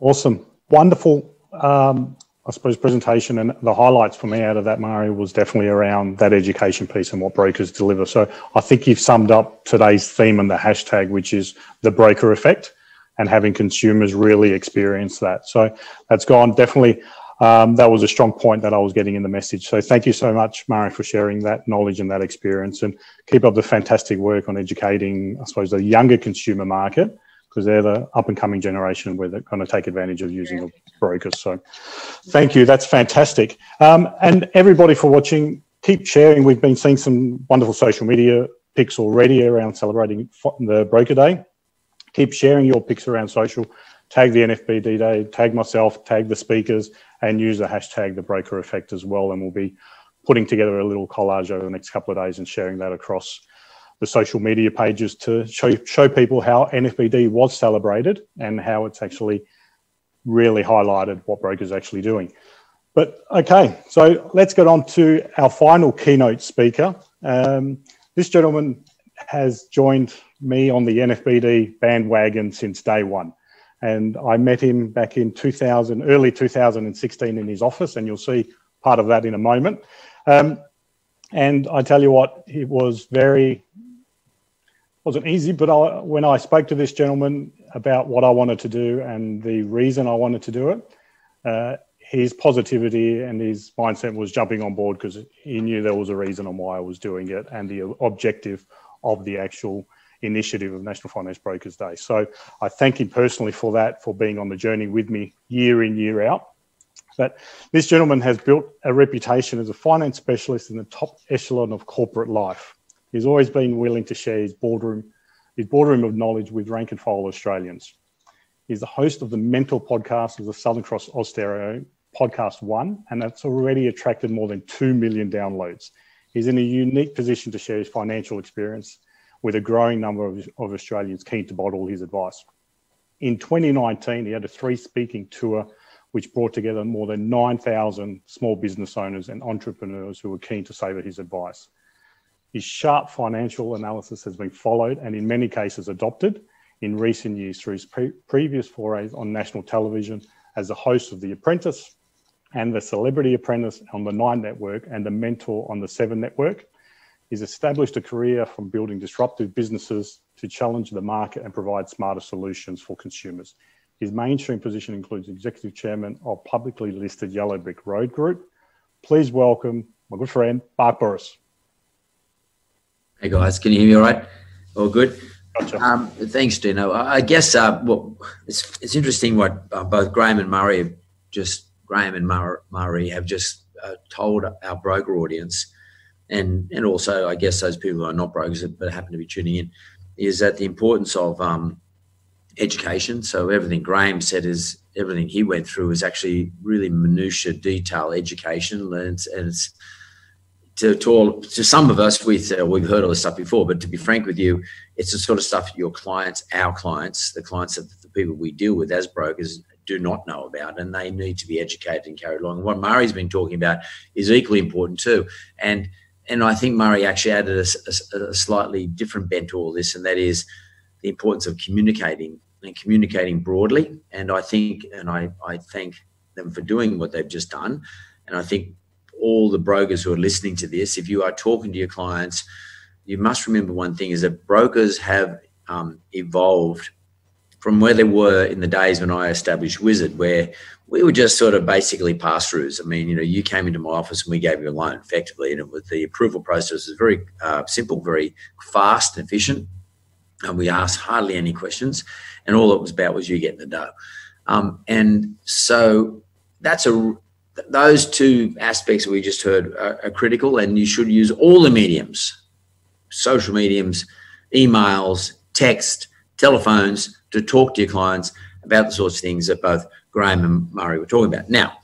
Awesome. Wonderful, um, I suppose, presentation. And the highlights for me out of that, Mario, was definitely around that education piece and what brokers deliver. So I think you've summed up today's theme and the hashtag, which is the broker effect and having consumers really experience that. So that's gone definitely um, that was a strong point that I was getting in the message. So thank you so much, Mhairi, for sharing that knowledge and that experience, and keep up the fantastic work on educating, I suppose, the younger consumer market because they're the up and coming generation where they're going to take advantage of using the brokers. So thank you. That's fantastic. Um, and everybody for watching, keep sharing. We've been seeing some wonderful social media pics already around celebrating the broker day. Keep sharing your pics around social tag the NFBD day, tag myself, tag the speakers, and use the hashtag the broker effect as well. And we'll be putting together a little collage over the next couple of days and sharing that across the social media pages to show show people how NFBD was celebrated and how it's actually really highlighted what brokers are actually doing. But okay, so let's get on to our final keynote speaker. Um, this gentleman has joined me on the NFBD bandwagon since day one. And I met him back in 2000, early 2016 in his office, and you'll see part of that in a moment. Um, and I tell you what, it was very, wasn't easy, but I, when I spoke to this gentleman about what I wanted to do and the reason I wanted to do it, uh, his positivity and his mindset was jumping on board because he knew there was a reason on why I was doing it and the objective of the actual initiative of National Finance Brokers Day. So I thank him personally for that, for being on the journey with me year in, year out. But this gentleman has built a reputation as a finance specialist in the top echelon of corporate life. He's always been willing to share his boardroom, his boardroom of knowledge with rank and file Australians. He's the host of the Mentor podcast of the Southern Cross Austereo Podcast One, and that's already attracted more than 2 million downloads. He's in a unique position to share his financial experience with a growing number of, of Australians keen to bottle his advice. In 2019, he had a three speaking tour which brought together more than 9,000 small business owners and entrepreneurs who were keen to savour his advice. His sharp financial analysis has been followed and, in many cases, adopted in recent years through his pre- previous forays on national television as the host of The Apprentice and The Celebrity Apprentice on the Nine Network and The Mentor on the Seven Network. He's established a career from building disruptive businesses to challenge the market and provide smarter solutions for consumers. His mainstream position includes executive chairman of publicly listed Yellow Brick Road Group. Please welcome my good friend, Mark Bouris. Hey guys, can you hear me all right? All good? Gotcha. Um, thanks, Dino. I guess uh, well, it's, it's interesting what uh, both Graeme and Mhairi have just, Graeme and Mhairi have just uh, told our broker audience, and, and also I guess those people who are not brokers but happen to be tuning in, is that the importance of um, education. So everything Graeme said is everything he went through is actually really minutia detail education, and and it's to, to all to some of us we uh, we've heard all this stuff before, but to be frank with you, it's the sort of stuff your clients, our clients, the clients of the people we deal with as brokers do not know about, and they need to be educated and carried along. And what Mhairi's been talking about is equally important too, and and I think Mhairi actually added a, a, a slightly different bent to all this, and that is the importance of communicating and communicating broadly. And I think, and I, I thank them for doing what they've just done. And I think all the brokers who are listening to this, if you are talking to your clients, you must remember one thing is that brokers have um, evolved from where they were in the days when I established Wizard, where we were just sort of basically pass throughs. I mean, you know, you came into my office and we gave you a loan effectively, and it was the approval process was very uh, simple, very fast and efficient and we asked hardly any questions, and all it was about was you getting the dough. Um, and so that's a those two aspects we just heard are, are, critical, and you should use all the mediums, social mediums, emails, text, telephones to talk to your clients about the sorts of things that both Graeme and Mhairi were talking about. Now,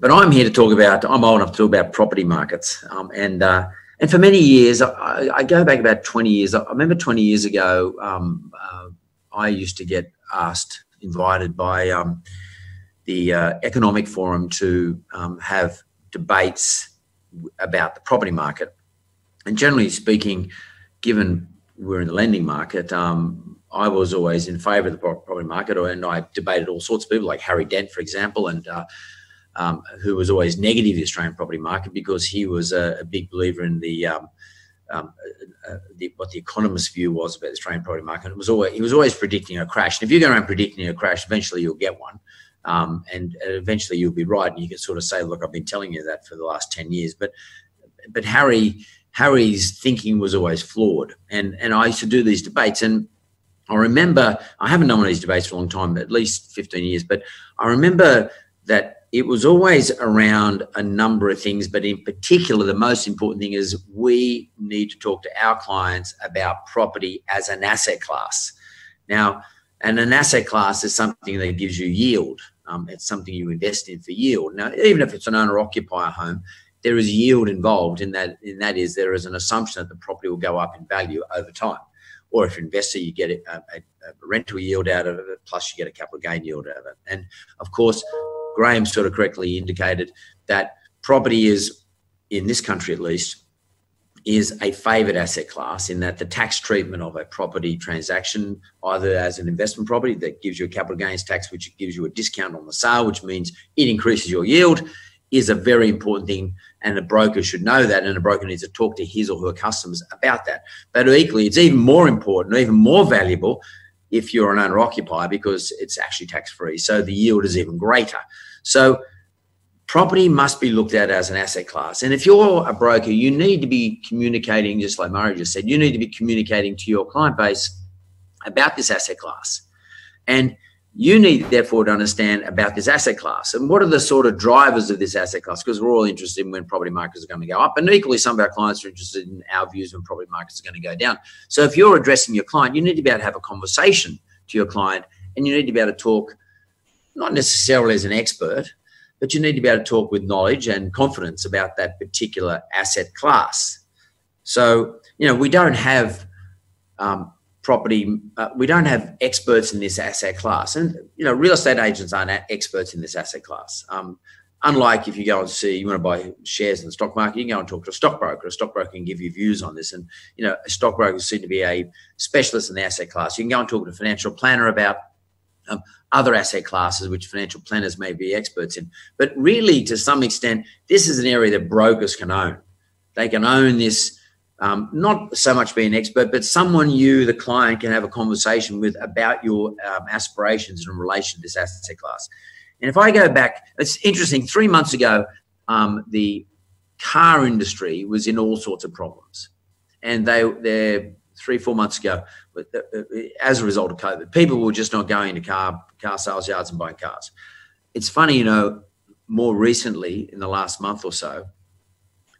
but I'm here to talk about. I'm old enough to talk about property markets, um, and uh, and for many years, I, I, go back about 20 years. I remember 20 years ago, um, uh, I used to get asked, invited by um, the uh, Economic Forum to um, have debates about the property market. And generally speaking, given we're in the lending market, um, I was always in favour of the property market, and I debated all sorts of people, like Harry Dent, for example, and uh, um, who was always negative the Australian property market because he was a, a big believer in the, um, um, uh, uh, the, what the economist's view was about the Australian property market. It was always he was always predicting a crash. And if you go around predicting a crash, eventually you'll get one, um, and eventually you'll be right. And you can sort of say, "Look, I've been telling you that for the last ten years." But but Harry Harry's thinking was always flawed, and and I used to do these debates and. I remember I haven't done one of these debates for a long time, at least 15 years, but I remember that it was always around a number of things, but in particular, the most important thing is we need to talk to our clients about property as an asset class. Now, and an asset class is something that gives you yield. Um, it's something you invest in for yield. Now, even if it's an owner-occupier home, there is yield involved in that. In that is there is an assumption that the property will go up in value over time. Or if you're an investor, you get a, a, a rental yield out of it, plus you get a capital gain yield out of it. And of course, Graeme sort of correctly indicated that property is, in this country at least, is a favoured asset class in that the tax treatment of a property transaction, either as an investment property that gives you a capital gains tax, which gives you a discount on the sale, which means it increases your yield, is a very important thing. And a broker should know that, and a broker needs to talk to his or her customers about that. But equally, it's even more important, even more valuable if you're an owner occupier because it's actually tax free. So the yield is even greater. So property must be looked at as an asset class. And if you're a broker, you need to be communicating, just like Mhairi just said, you need to be communicating to your client base about this asset class. And you need, therefore, to understand about this asset class and what are the sort of drivers of this asset class because we're all interested in when property markets are going to go up. And equally, some of our clients are interested in our views when property markets are going to go down. So if you're addressing your client, you need to be able to have a conversation to your client and you need to be able to talk, not necessarily as an expert, but you need to be able to talk with knowledge and confidence about that particular asset class. So, you know, we don't have um, property, uh, we don't have experts in this asset class. And, you know, real estate agents aren't experts in this asset class. Um, unlike if you go and see, you want to buy shares in the stock market, you can go and talk to a stockbroker. A stockbroker can give you views on this. And, you know, a stockbroker seem to be a specialist in the asset class. You can go and talk to a financial planner about um, other asset classes, which financial planners may be experts in. But really, to some extent, this is an area that brokers can own. They can own this, um, not so much be an expert, but someone you, the client, can have a conversation with about your um, aspirations in relation to this asset class. And if I go back, it's interesting. Three months ago, um, the car industry was in all sorts of problems, and they they're three four months ago uh, uh, as a result of COVID. People were just not going to car car sales yards and buying cars. It's funny, you know, more recently in the last month or so,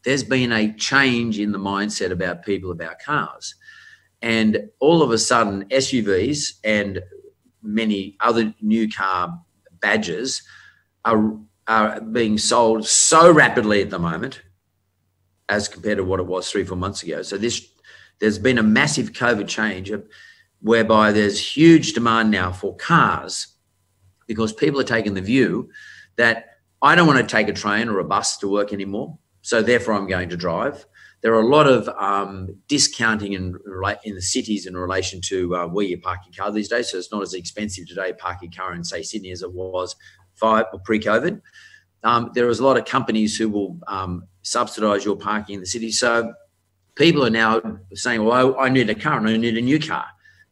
there's been a change in the mindset about people about cars. And all of a sudden, SUVs and many other new car badges are, are being sold so rapidly at the moment as compared to what it was three, four months ago. So this there's been a massive COVID change whereby there's huge demand now for cars because people are taking the view that I don't want to take a train or a bus to work anymore. So therefore, I'm going to drive. There are a lot of um, discounting in, in the cities in relation to uh, where you park your car these days. So it's not as expensive today park your car in say Sydney as it was five pre-COVID. Um, there is a lot of companies who will um, subsidise your parking in the city. So people are now saying, well, I, I need a car and I need a new car.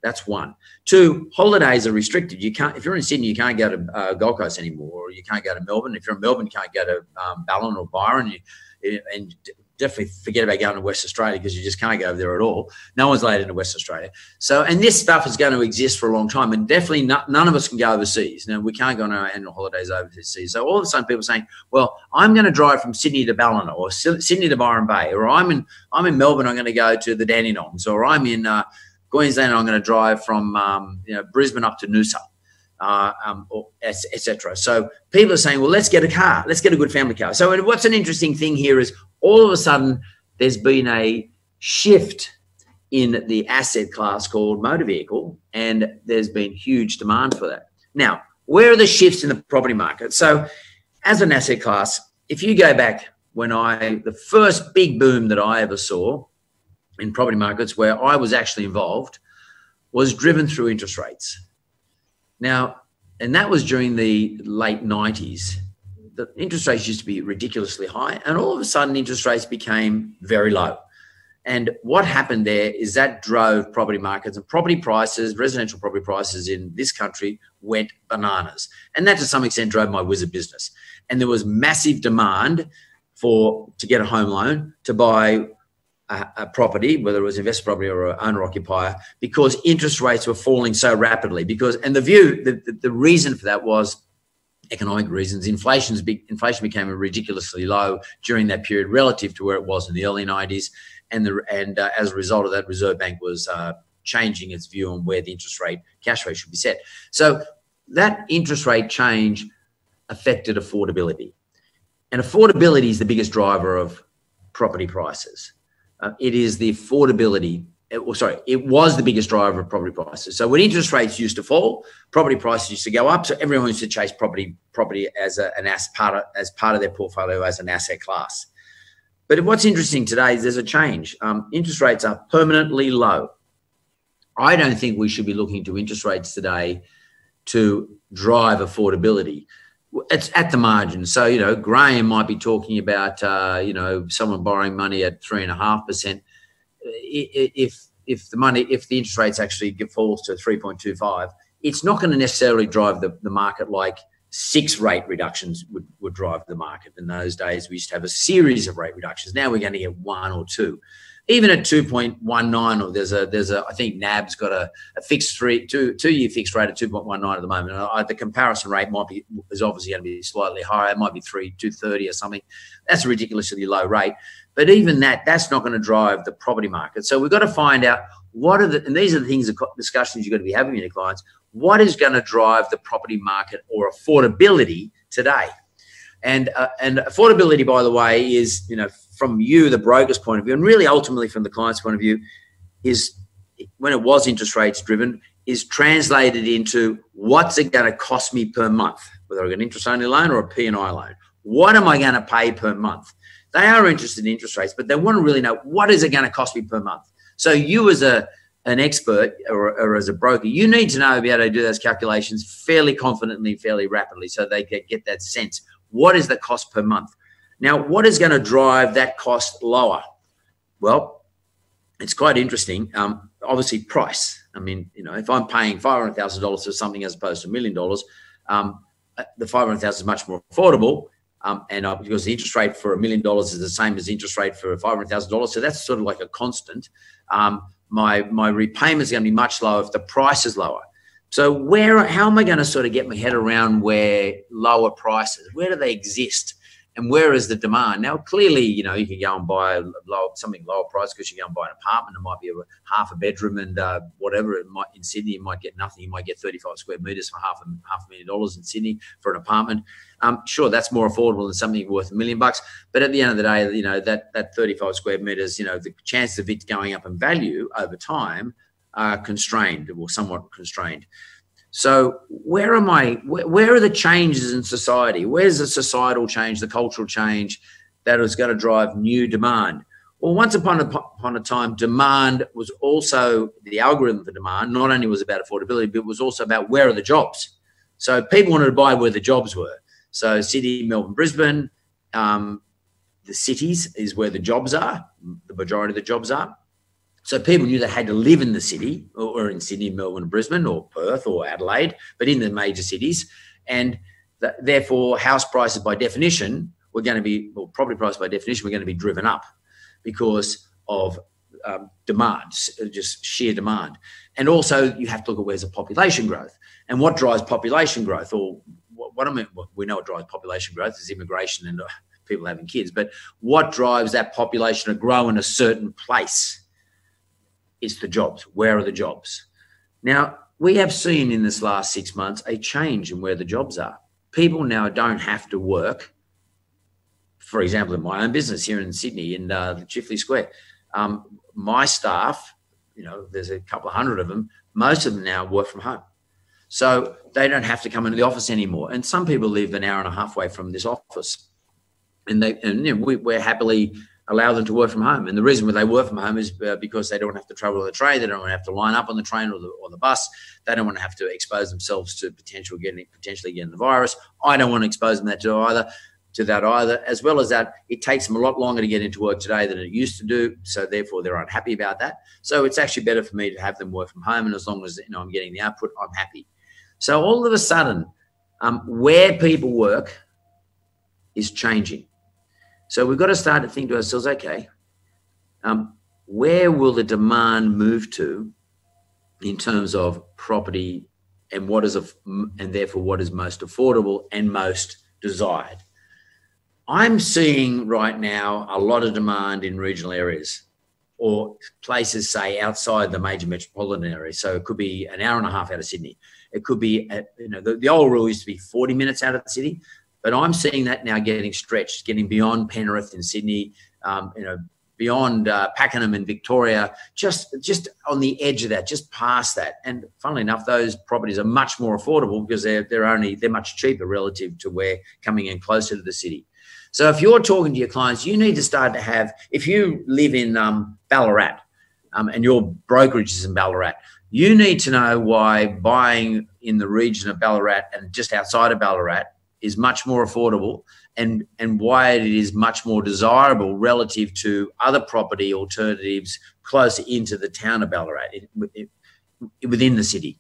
That's one. Two, holidays are restricted. You can't, if you're in Sydney, you can't go to uh, Gold Coast anymore, or you can't go to Melbourne. If you're in Melbourne, you can't go to um, Ballon or Byron. You, and definitely forget about going to West Australia because you just can't go over there at all. No one's laid into West Australia. So, and this stuff is going to exist for a long time, and definitely not, none of us can go overseas. Now, we can't go on our annual holidays overseas. So, all of a sudden, people are saying, "Well, I'm going to drive from Sydney to Ballina, or Sydney to Byron Bay, or I'm in I'm in Melbourne. I'm going to go to the Dandenongs, or I'm in uh, Queensland. I'm going to drive from um, you know Brisbane up to Noosa." Uh, um, etc. So people are saying, well, let's get a car, let's get a good family car. So what's an interesting thing here is all of a sudden there's been a shift in the asset class called motor vehicle, and there's been huge demand for that. Now, where are the shifts in the property market? So, as an asset class, if you go back when I, the first big boom that I ever saw in property markets where I was actually involved was driven through interest rates. Now, and that was during the late 90s. The interest rates used to be ridiculously high, and all of a sudden, interest rates became very low. And what happened there is that drove property markets and property prices, residential property prices in this country went bananas. And that to some extent drove my Wizard business. And there was massive demand for to get a home loan to buy a, property, whether it was investor property or an owner occupier, because interest rates were falling so rapidly. Because and the view, the, the, the reason for that was economic reasons. Inflation's big, inflation became ridiculously low during that period relative to where it was in the early 90s, and the and uh, as a result of that, Reserve Bank was uh, changing its view on where the interest rate cash rate should be set. So that interest rate change affected affordability, and affordability is the biggest driver of property prices. Uh, it is the affordability it, well, sorry, it was the biggest driver of property prices. So when interest rates used to fall, property prices used to go up. So everyone used to chase property property as a, an as part of, as part of their portfolio as an asset class. But what's interesting today is there's a change. Um, interest rates are permanently low. I don't think we should be looking to interest rates today to drive affordability. It's at the margin. So, you know, Graeme might be talking about, uh, you know, someone borrowing money at three and a half percent. If if the money, if the interest rates actually falls to 3.25, it's not going to necessarily drive the, the market like six rate reductions would, would drive the market. In those days, we used to have a series of rate reductions. Now we're going to get one or two even at 2.19 or there's a there's a I think NAB's got a, a fixed three two two year fixed rate at 2.19 at the moment. I, the comparison rate might be is obviously going to be slightly higher. It might be three 230 or something. That's a ridiculously low rate. But even that, that's not going to drive the property market. So we've got to find out what are the and these are the things, the discussions you're going to be having with your clients. What is going to drive the property market or affordability today? And uh, and affordability, by the way, is you know from you, the broker's point of view, and really ultimately from the client's point of view, is when it was interest rates driven, is translated into what's it going to cost me per month, whether I get an interest only loan or a P&I loan. What am I going to pay per month? They are interested in interest rates, but they want to really know what is it going to cost me per month. So you as a an expert or, or, as a broker, you need to know be able to do those calculations fairly confidently, fairly rapidly, so they can get that sense. What is the cost per month? Now, what is going to drive that cost lower? Well, it's quite interesting. Um, obviously, price. I mean, you know, if I'm paying five hundred thousand dollars for something as opposed to a million dollars, um, uh, the five hundred thousand is much more affordable. Um, and uh, because the interest rate for a million dollars is the same as interest rate for five hundred thousand dollars, so that's sort of like a constant. Um, my my repayment is going to be much lower if the price is lower. So where how am I going to sort of get my head around where lower prices? Where do they exist? And where is the demand? Now, clearly, you know, you can go and buy low, something lower price because you go and buy an apartment. It might be a half a bedroom and uh, whatever. It might in Sydney, you might get nothing. You might get 35 square meters for half a half a million dollars in Sydney for an apartment. Um, sure, that's more affordable than something worth a million bucks. But at the end of the day, you know, that that 35 square meters, you know, the chances of it going up in value over time are constrained or somewhat constrained. So where am I? Where, where, are the changes in society? Where's the societal change, the cultural change that is going to drive new demand? Well, once upon a, upon a time, demand was also the algorithm for demand. Not only was about affordability, but it was also about where are the jobs. So people wanted to buy where the jobs were. So Sydney, Melbourne, Brisbane, um, the cities is where the jobs are. The majority of the jobs are. So people knew they had to live in the city or in Sydney, Melbourne, Brisbane, or Perth or Adelaide, but in the major cities. And th- therefore, house prices by definition were going to be, well, property prices by definition were going to be driven up because of um, demand, just sheer demand. And also, you have to look at where's the population growth and what drives population growth, or what, what I mean, we know what drives population growth is immigration and uh, people having kids, but what drives that population to grow in a certain place? It's the jobs. Where are the jobs? Now, we have seen in this last six months a change in where the jobs are. People now don't have to work. For example, in my own business here in Sydney, in uh, the Chifley Square, um, my staff, you know, there's a couple of hundred of them. Most of them now work from home, so they don't have to come into the office anymore. And some people live an hour and a half away from this office, and they and you know, we, we're happily allow them to work from home. And the reason why they work from home is uh, because they don't have to travel on the train, they don't have to line up on the train or the, or the bus, they don't want to have to expose themselves to potential getting potentially getting the virus. I don't want to expose them that to either. To that either, as well as that, it takes them a lot longer to get into work today than it used to do. So therefore, they're unhappy about that. So it's actually better for me to have them work from home, and as long as you know I'm getting the output, I'm happy. So all of a sudden, um, where people work is changing so we've got to start to think to ourselves, okay, um, where will the demand move to in terms of property and what is a, and therefore what is most affordable and most desired? I'm seeing right now a lot of demand in regional areas or places, say, outside the major metropolitan area. So it could be an hour and a half out of Sydney. It could be, at, you know, the, the old rule used to be 40 minutes out of the city. But I'm seeing that now getting stretched, getting beyond Penrith in Sydney, um, you know, beyond uh, Pakenham and Victoria, just just on the edge of that, just past that. And funnily enough, those properties are much more affordable because they're they're only they're much cheaper relative to where coming in closer to the city. So if you're talking to your clients, you need to start to have. If you live in um, Ballarat um, and your brokerage is in Ballarat, you need to know why buying in the region of Ballarat and just outside of Ballarat is much more affordable and and why it is much more desirable relative to other property alternatives closer into the town of Ballarat it, it, within the city.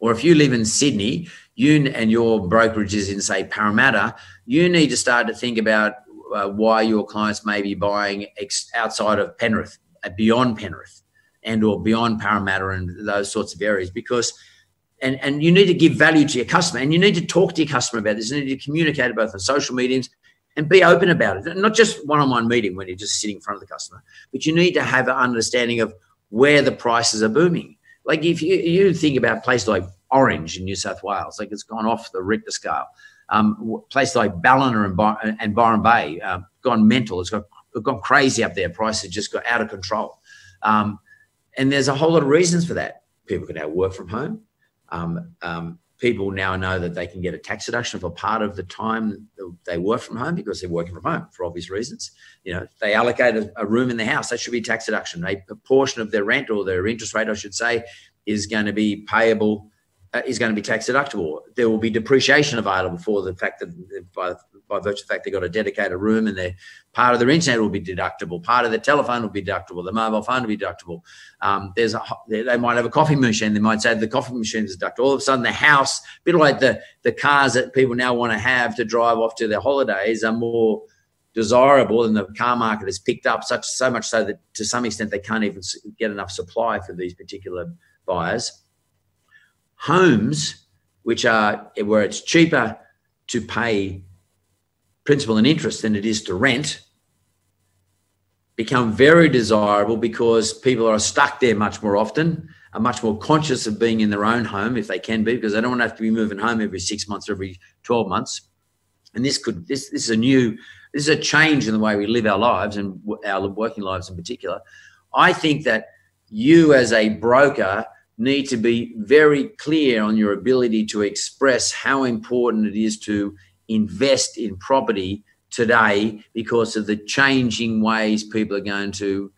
Or if you live in Sydney, you and your brokerage is in say Parramatta, you need to start to think about uh, why your clients may be buying ex- outside of Penrith, uh, beyond Penrith, and or beyond Parramatta and those sorts of areas because and, and you need to give value to your customer and you need to talk to your customer about this. You need to communicate both on social mediums and be open about it. Not just one-on-one meeting when you're just sitting in front of the customer, but you need to have an understanding of where the prices are booming. Like if you, you think about places like Orange in New South Wales, like it's gone off the Richter scale. Um, places like Ballina and, Bar- and Byron Bay, uh, gone mental. It's got it's gone crazy up there. Prices just got out of control. Um, and there's a whole lot of reasons for that. People can now work from home. Um, um, people now know that they can get a tax deduction for part of the time they work from home because they're working from home for obvious reasons. You know, they allocate a, a room in the house, that should be tax deduction. A portion of their rent or their interest rate, I should say, is going to be payable, uh, is going to be tax deductible. There will be depreciation available for the fact that by by virtue of the fact they've got a dedicated room and their part of their internet will be deductible, part of their telephone will be deductible, the mobile phone will be deductible. Um, there's a, they might have a coffee machine. They might say the coffee machine is deductible. All of a sudden, the house, a bit like the the cars that people now want to have to drive off to their holidays, are more desirable, and the car market has picked up such so much so that to some extent they can't even get enough supply for these particular buyers. Homes, which are where it's cheaper to pay principal and interest than it is to rent become very desirable because people are stuck there much more often, are much more conscious of being in their own home if they can be, because they don't want to have to be moving home every six months, every 12 months. And this could, this, this is a new, this is a change in the way we live our lives and our working lives in particular. I think that you as a broker need to be very clear on your ability to express how important it is to invest in property today because of the changing ways people are going to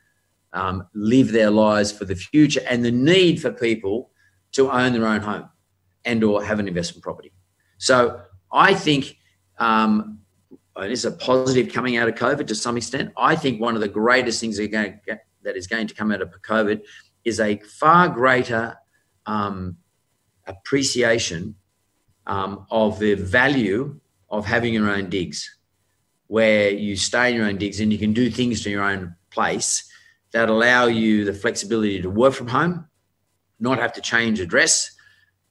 um, live their lives for the future and the need for people to own their own home and or have an investment property. So I think um, it is a positive coming out of COVID to some extent. I think one of the greatest things that, going, that is going to come out of COVID is a far greater um, appreciation um, of the value of having your own digs, where you stay in your own digs and you can do things to your own place that allow you the flexibility to work from home, not have to change address,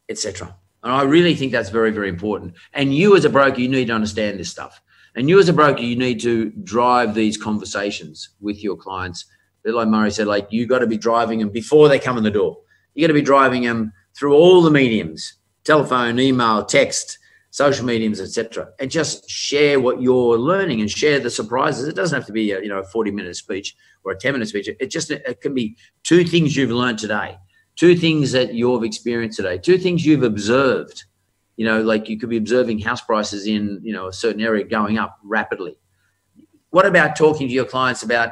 etc. And I really think that's very, very important. And you as a broker, you need to understand this stuff. And you as a broker, you need to drive these conversations with your clients. Like Mhairi said, like you got to be driving them before they come in the door. You got to be driving them through all the mediums: telephone, email, text, social mediums, etc., and just share what you're learning and share the surprises. It doesn't have to be a you know a 40 minute speech or a 10 minute speech. It just it can be two things you've learned today, two things that you've experienced today, two things you've observed. You know, like you could be observing house prices in you know a certain area going up rapidly. What about talking to your clients about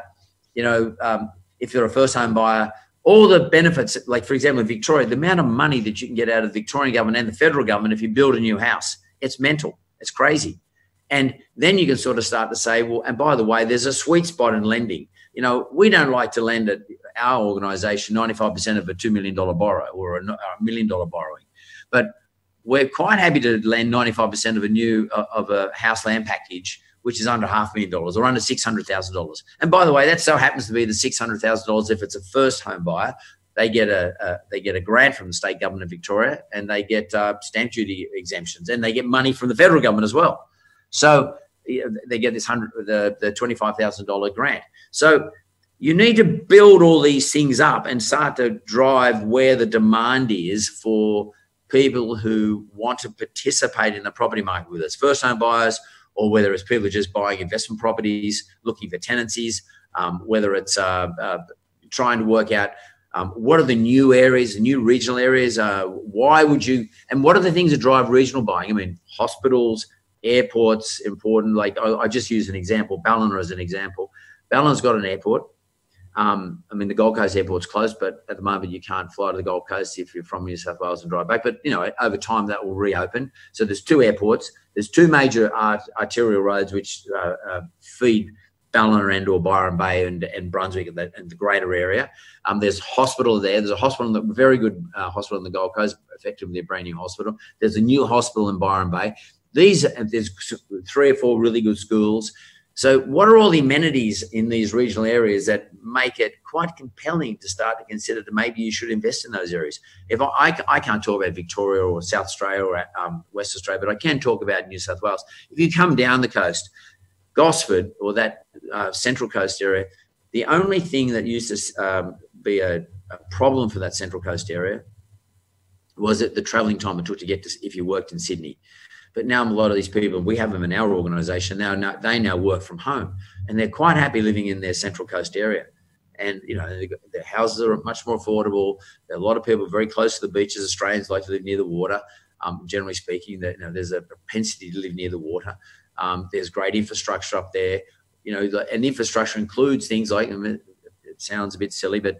you know um, if you're a first home buyer? all the benefits, like for example, in Victoria, the amount of money that you can get out of the Victorian government and the federal government if you build a new house it's mental. It's crazy. And then you can sort of start to say, well, and by the way, there's a sweet spot in lending. You know, we don't like to lend at our organisation 95% of a $2 million borrow or a million dollar borrowing. But we're quite happy to lend 95% of a new, uh, of a house land package, which is under half million dollars or under $600,000. And by the way, that so happens to be the $600,000 if it's a first home buyer they get a, a, they get a grant from the state government of Victoria, and they get uh, stamp duty exemptions, and they get money from the federal government as well. So they get this hundred the the twenty five thousand dollar grant. So you need to build all these things up and start to drive where the demand is for people who want to participate in the property market, whether it's first home buyers or whether it's people just buying investment properties, looking for tenancies. um, whether it's uh, uh, trying to work out um, what are the new areas, the new regional areas? Uh, why would you? And what are the things that drive regional buying? I mean, hospitals, airports, important. Like I, I just use an example, Ballina as an example. Ballina's got an airport. Um, I mean, the Gold Coast airport's closed, but at the moment you can't fly to the Gold Coast if you're from New South Wales and drive back. But you know, over time that will reopen. So there's two airports. There's two major art- arterial roads which uh, uh, feed Ballina and or Byron Bay and, and Brunswick and the, and the greater area. Um, there's hospital there. There's a hospital, a very good uh, hospital in the Gold Coast, effectively a brand new hospital. There's a new hospital in Byron Bay. These there's three or four really good schools. So, what are all the amenities in these regional areas that make it quite compelling to start to consider that maybe you should invest in those areas? If I, I, I can't talk about Victoria or South Australia or um, West Australia, but I can talk about New South Wales. If you come down the coast, Gosford or that uh, Central Coast area, the only thing that used to um, be a, a, problem for that Central Coast area was it the travelling time it took to get to if you worked in Sydney. But now a lot of these people, we have them in our organisation now, now. They now work from home, and they're quite happy living in their Central Coast area. And you know, their houses are much more affordable. There are a lot of people very close to the beaches. Australians like to live near the water. Um, generally speaking, that you know, there's a propensity to live near the water. Um, there's great infrastructure up there. You know, and infrastructure includes things like it sounds a bit silly, but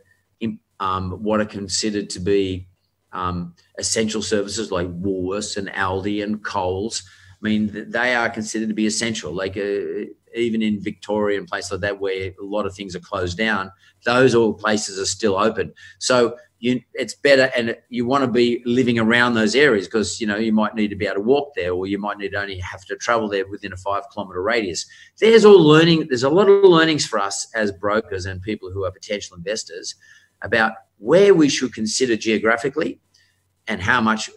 um, what are considered to be um, essential services like Woolworths and Aldi and Coles. I mean, they are considered to be essential. Like uh, even in Victoria and places like that, where a lot of things are closed down, those all places are still open. So you, it's better, and you want to be living around those areas because you know you might need to be able to walk there, or you might need to only have to travel there within a five kilometre radius. There's all learning. There's a lot of learnings for us as brokers and people who are potential investors about where we should consider geographically and how much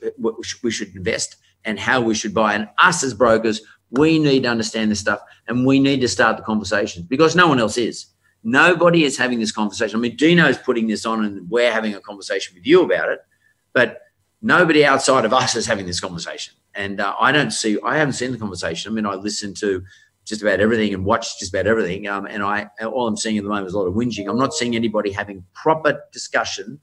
we should invest and how we should buy. And us as brokers, we need to understand this stuff and we need to start the conversation because no one else is. Nobody is having this conversation. I mean, Dino's putting this on and we're having a conversation with you about it, but nobody outside of us is having this conversation. And uh, I don't see, I haven't seen the conversation. I mean, I listen to just about everything and watch just about everything. Um, and I, all I'm seeing at the moment is a lot of whinging. I'm not seeing anybody having proper discussion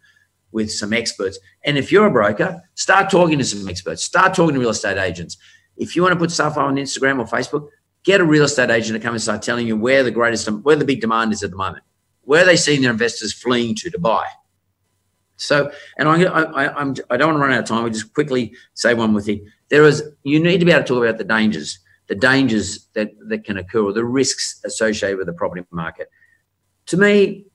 with some experts. And if you're a broker, start talking to some experts, start talking to real estate agents. If you want to put stuff on Instagram or Facebook, get a real estate agent to come and start telling you where the greatest, where the big demand is at the moment. Where they seeing their investors fleeing to to buy? So, and I, I, I'm, I don't want to run out of time. I just quickly say one more thing. There is, you need to be able to talk about the dangers, the dangers that, that can occur or the risks associated with the property market. To me,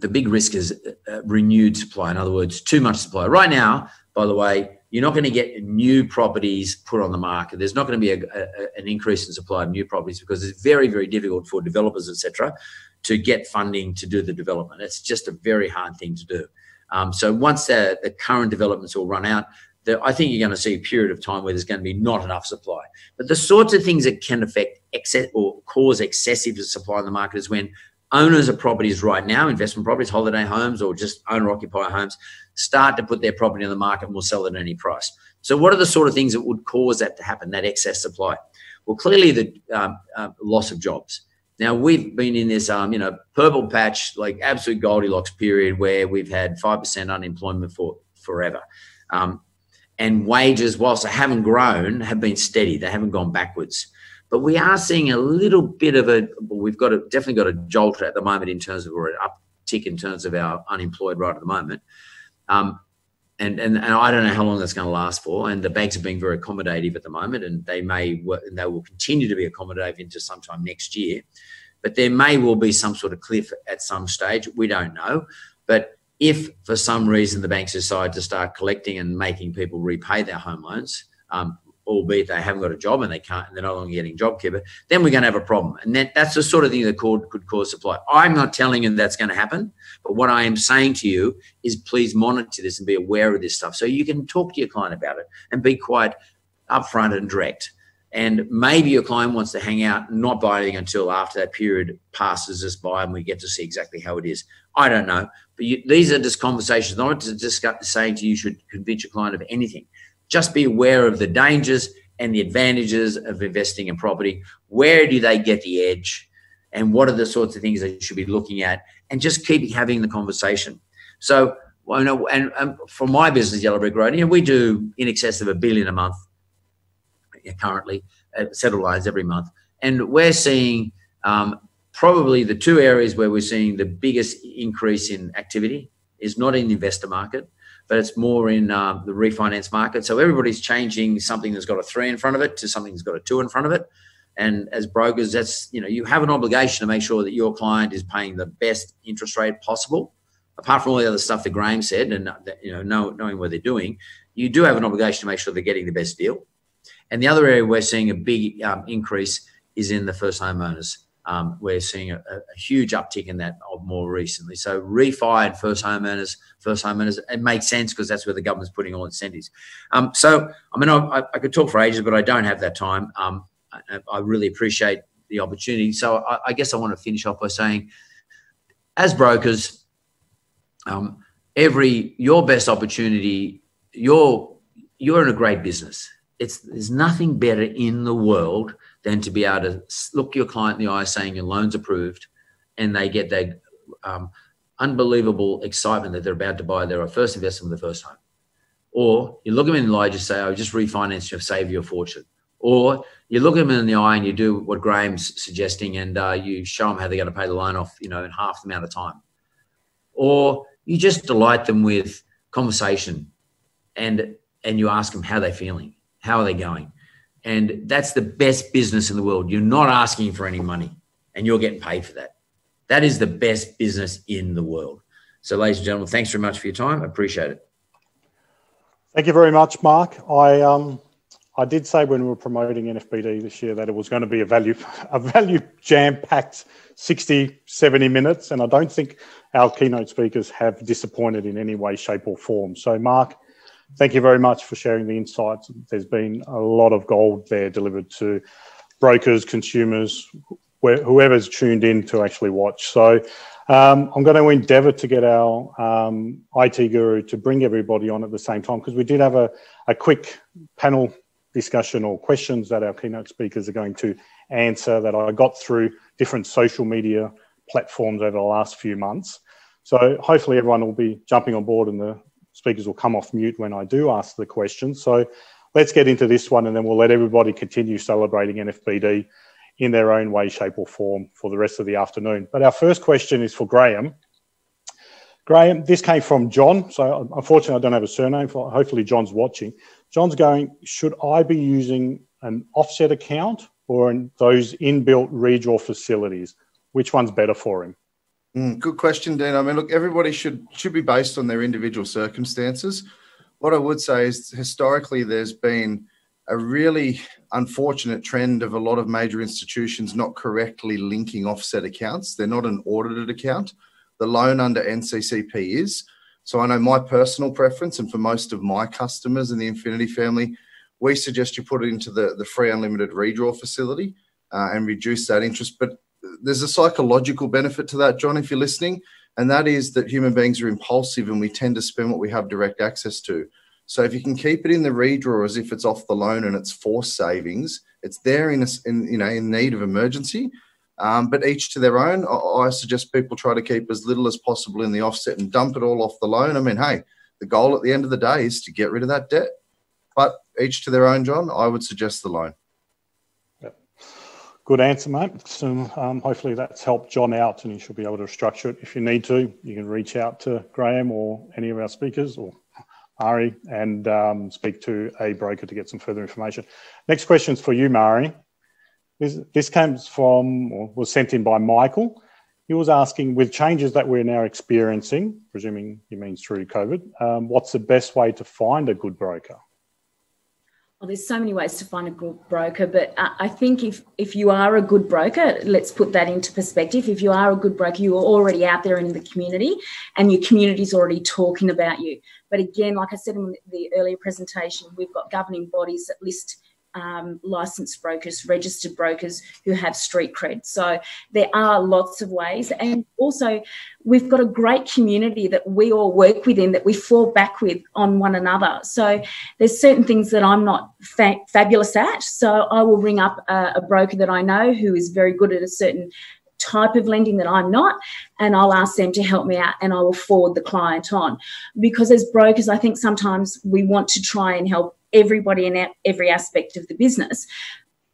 the big risk is uh, renewed supply. In other words, too much supply. Right now, by the way, you're not going to get new properties put on the market. There's not going to be a, a, an increase in supply of new properties because it's very, very difficult for developers, etc., to get funding to do the development. It's just a very hard thing to do. Um, so once the, the, current developments all run out, the, I think you're going to see a period of time where there's going to be not enough supply. But the sorts of things that can affect excess or cause excessive supply in the market is when owners of properties right now, investment properties, holiday homes, or just owner occupier homes, start to put their property on the market and will sell it at any price. So, what are the sort of things that would cause that to happen, that excess supply? Well, clearly the um, uh, loss of jobs. Now we've been in this, um, you know, purple patch, like absolute Goldilocks period where we've had five percent unemployment for forever, um, and wages, whilst they haven't grown, have been steady. They haven't gone backwards. But we are seeing a little bit of a, we've got a, definitely got a jolt at the moment in terms of, or an uptick in terms of our unemployed right at the moment. Um, and, and, and I don't know how long that's going to last for. And the banks are being very accommodative at the moment, and they may and they will continue to be accommodative into sometime next year. But there may well be some sort of cliff at some stage. We don't know. But if for some reason the banks decide to start collecting and making people repay their home loans, um, albeit they haven't got a job and they can't, and they're no longer getting JobKeeper, then we're going to have a problem. And that, that's the sort of thing that could, could cause supply. I'm not telling you that's going to happen, but what I am saying to you is please monitor this and be aware of this stuff so you can talk to your client about it and be quite upfront and direct. And maybe your client wants to hang out, not buy anything until after that period passes us by and we get to see exactly how it is. I don't know. But you, these are just conversations. I'm Not just saying to you should convince your client of anything just be aware of the dangers and the advantages of investing in property. Where do they get the edge? and what are the sorts of things you should be looking at, and just keep having the conversation. So, well, and, and for my business, Yellow Brick Road, you know, we do in excess of a billion a month currently, uh, settled lines every month, and we're seeing um, probably the two areas where we're seeing the biggest increase in activity is not in the investor market, but it's more in um, the refinance market. So everybody's changing something that's got a three in front of it to something that's got a two in front of it. And as brokers, that's you know you have an obligation to make sure that your client is paying the best interest rate possible. Apart from all the other stuff that Graeme said, and you know know, knowing what they're doing, you do have an obligation to make sure they're getting the best deal. And the other area we're seeing a big um, increase is in the first homeowners. Um, we're seeing a, a, huge uptick in that more recently. So refi and first homeowners, first homeowners, it makes sense because that's where the government's putting all incentives. Um, so I mean, I, I, could talk for ages, but I don't have that time. Um, I, I, really appreciate the opportunity. So I, I, guess I want to finish off by saying, as brokers, um, every your best opportunity, you're you're in a great business. It's there's nothing better in the world than to be able to look your client in the eye saying your loan's approved and they get that um, unbelievable excitement that they're about to buy their first investment for the first time. Or you look them in the eye, just say, I oh, just refinanced you, save you a fortune. Or you look them in the eye and you do what Graeme's suggesting and uh, you show them how they're going to pay the loan off, you know, in half the amount of time. Or you just delight them with conversation and and you ask them how they're feeling, how are they going, and that's the best business in the world. You're not asking for any money and you're getting paid for that. That is the best business in the world. So, ladies and gentlemen, thanks very much for your time. I appreciate it. Thank you very much, Mark. I um, I did say when we were promoting NFBD this year that it was going to be a value a value jam packed 60, 70 minutes, and I don't think our keynote speakers have disappointed in any way, shape, or form. So, Mark, thank you very much for sharing the insights. There's been a lot of gold there delivered to brokers, consumers, whoever's tuned in to actually watch. So um, I'm going to endeavour to get our um, IT guru to bring everybody on at the same time because we did have a, a quick panel discussion or questions that our keynote speakers are going to answer that I got through different social media platforms over the last few months. So hopefully everyone will be jumping on board in the speakers will come off mute when I do ask the question. So let's get into this one and then we'll let everybody continue celebrating NFBD in their own way, shape, or form for the rest of the afternoon. But our first question is for Graeme. Graeme, this came from John. So unfortunately, I don't have a surname. For, hopefully, John's watching. John's going, should I be using an offset account or in those inbuilt redraw facilities? Which one's better for him? Mm, good question, Dan. I mean, look, everybody should should be based on their individual circumstances. What I would say is historically there's been a really unfortunate trend of a lot of major institutions not correctly linking offset accounts. They're not an audited account. The loan under NCCP is. So I know my personal preference, and for most of my customers in the Infinity family, we suggest you put it into the, the free unlimited redraw facility uh, and reduce that interest. But there's a psychological benefit to that, John, if you're listening, and that is that human beings are impulsive and we tend to spend what we have direct access to. So if you can keep it in the redraw as if it's off the loan and it's forced savings, it's there in, a, in you know in need of emergency. Um, but each to their own. I suggest people try to keep as little as possible in the offset and dump it all off the loan. I mean, hey, the goal at the end of the day is to get rid of that debt. But each to their own, John. I would suggest the loan. Good answer, mate. So um, hopefully that's helped John out and he should be able to structure it. If you need to, you can reach out to Graeme or any of our speakers or Ari and um, speak to a broker to get some further information. Next question is for you, Mhairi. This, this comes from, or was sent in by Michael. He was asking, with changes that we're now experiencing, presuming he means through COVID, um, what's the best way to find a good broker? Well, there's so many ways to find a good broker, but uh, I think if if you are a good broker, let's put that into perspective. If you are a good broker, you are already out there in the community, and your community is already talking about you. But again, like I said in the earlier presentation, we've got governing bodies that list um, licensed brokers, registered brokers who have street cred. So there are lots of ways. And also, we've got a great community that we all work within that we fall back with on one another. So there's certain things that I'm not fa- fabulous at. So I will ring up a, a broker that I know who is very good at a certain type of lending that I'm not, and I'll ask them to help me out and I will forward the client on. Because as brokers, I think sometimes we want to try and help everybody in every aspect of the business.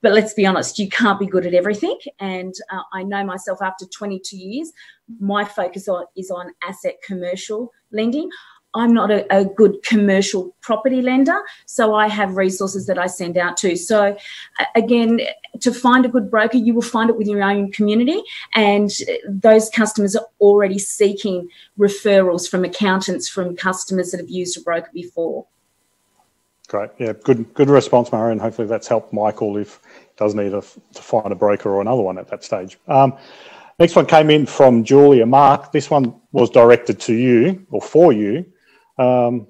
But let's be honest, you can't be good at everything. And uh, I know myself after 22 years, my focus on, is on asset commercial lending. I'm not a, a, good commercial property lender, so I have resources that I send out to. So, again, to find a good broker, you will find it within your own community, and those customers are already seeking referrals from accountants, from customers that have used a broker before. Great, yeah, good, good response, Marion. Hopefully, that's helped Michael if he does need a, to find a broker or another one at that stage. Um, next one came in from Julia Mark. This one was directed to you or for you. Um,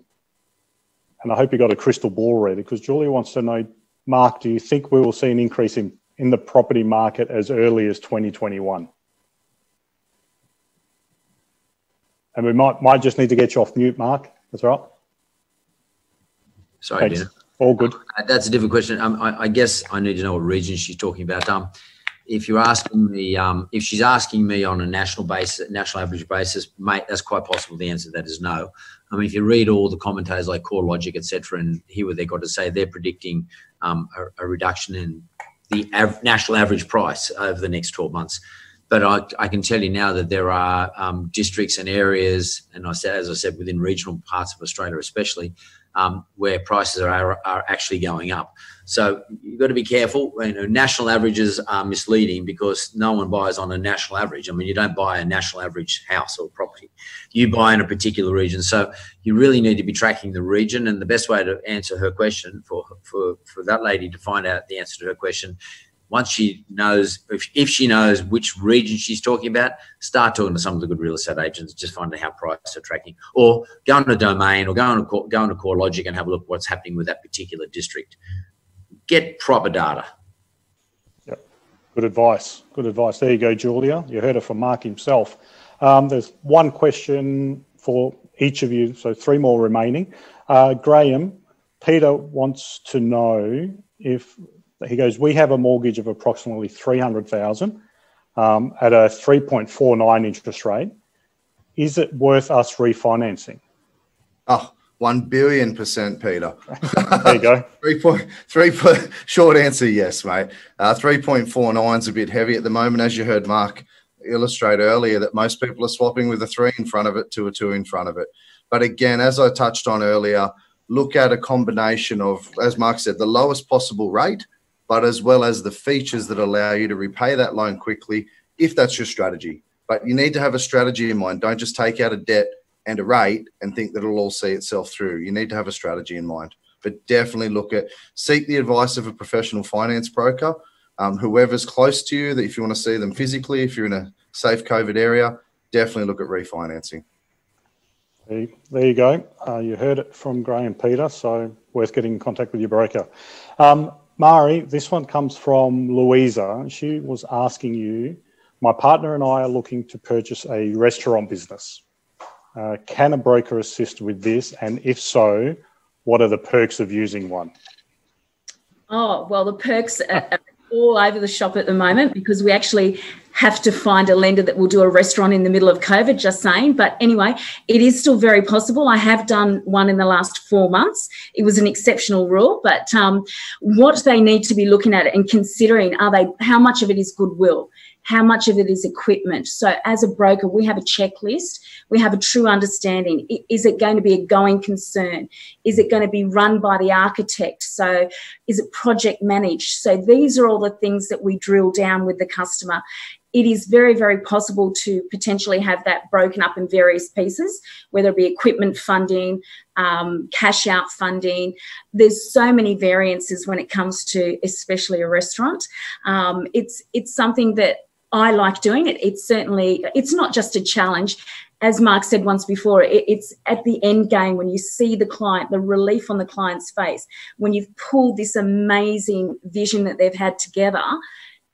and I hope you got a crystal ball ready because Julia wants to know, Mark, do you think we will see an increase in, in the property market as early as 2021? And we might might just need to get you off mute, Mark. That's right. Sorry, Thanks. All good. Uh, that's a different question. Um, I, I, guess I need to know what region she's talking about. Um, if you're asking me, um, if she's asking me on a national basis, national average basis, mate, that's quite possible. The answer to that is no. I mean, if you read all the commentators like CoreLogic, etc., and hear what they've got to say, they're predicting um, a, a, reduction in the av- national average price over the next 12 months. But I, I can tell you now that there are um, districts and areas, and I said, as I said, within regional parts of Australia, especially, um, where prices are, are actually going up. So you've got to be careful. You know, national averages are misleading because no one buys on a national average. I mean, you don't buy a national average house or property. You buy in a particular region. So you really need to be tracking the region. And the best way to answer her question for, for, for that lady to find out the answer to her question once she knows, if, if she knows which region she's talking about, start talking to some of the good real estate agents, just find out how prices are tracking, or go on a domain or go on a, go on a CoreLogic and have a look what's happening with that particular district. Get proper data. Yep. Good advice. Good advice. There you go, Julia. You heard it from Mark himself. Um, there's one question for each of you, so three more remaining. Uh, Graeme, Peter wants to know if he goes, we have a mortgage of approximately 300,000 um, at a 3.49 interest rate. Is it worth us refinancing? Oh, 1 billion percent, Peter. *laughs* there you go. *laughs* three point, three point, short answer, yes, mate. Uh, 3.49 is a bit heavy at the moment. As you heard Mark illustrate earlier, that most people are swapping with a three in front of it to a two in front of it. But again, as I touched on earlier, look at a combination of, as Mark said, the lowest possible rate but as well as the features that allow you to repay that loan quickly if that's your strategy. But you need to have a strategy in mind. Don't just take out a debt and a rate and think that it'll all see itself through. You need to have a strategy in mind. But definitely look at seek the advice of a professional finance broker, um, whoever's close to you. That if you want to see them physically, if you're in a safe COVID area, definitely look at refinancing. There you go. Uh, you heard it from Graeme Peter, so worth getting in contact with your broker. Um, Mhairi, this one comes from Louisa. She was asking you, my partner and I are looking to purchase a restaurant business. Uh, can a broker assist with this? And if so, what are the perks of using one? Oh, well, the perks are all over the shop at the moment because we actually have to find a lender that will do a restaurant in the middle of COVID, just saying. But anyway, it is still very possible. I have done one in the last four months. It was an exceptional rule, but um, what they need to be looking at and considering are they, how much of it is goodwill? How much of it is equipment? So, as a broker, we have a checklist. We have a true understanding. Is it going to be a going concern? Is it going to be run by the architect? So, is it project managed? So, these are all the things that we drill down with the customer it is very, very possible to potentially have that broken up in various pieces, whether it be equipment funding, um, cash out funding. There's so many variances when it comes to, especially a restaurant. Um, it's it's something that I like doing. It it's certainly it's not just a challenge. As Mark said once before, it, it's at the end game when you see the client, the relief on the client's face, when you've pulled this amazing vision that they've had together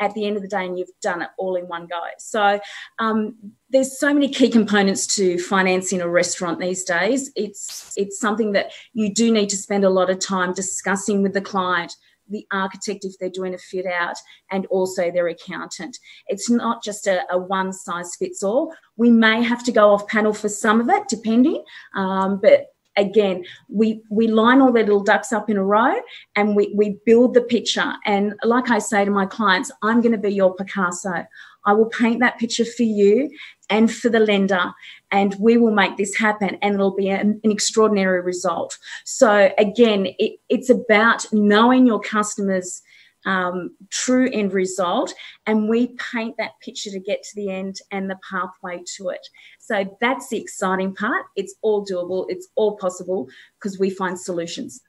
at the end of the day and you've done it all in one go. So um, there's so many key components to financing a restaurant these days. It's it's something that you do need to spend a lot of time discussing with the client, the architect if they're doing a fit out, and also their accountant. It's not just a, a one size fits all. We may have to go off panel for some of it, depending, um, but again, we we line all the little ducks up in a row and we, we build the picture. And like I say to my clients, I'm going to be your Picasso. I will paint that picture for you and for the lender, and we will make this happen, and it'll be an, an extraordinary result. So, again, it, it's about knowing your customers' um, true end result, and we paint that picture to get to the end and the pathway to it. So, that's the exciting part. It's all doable, it's all possible because we find solutions.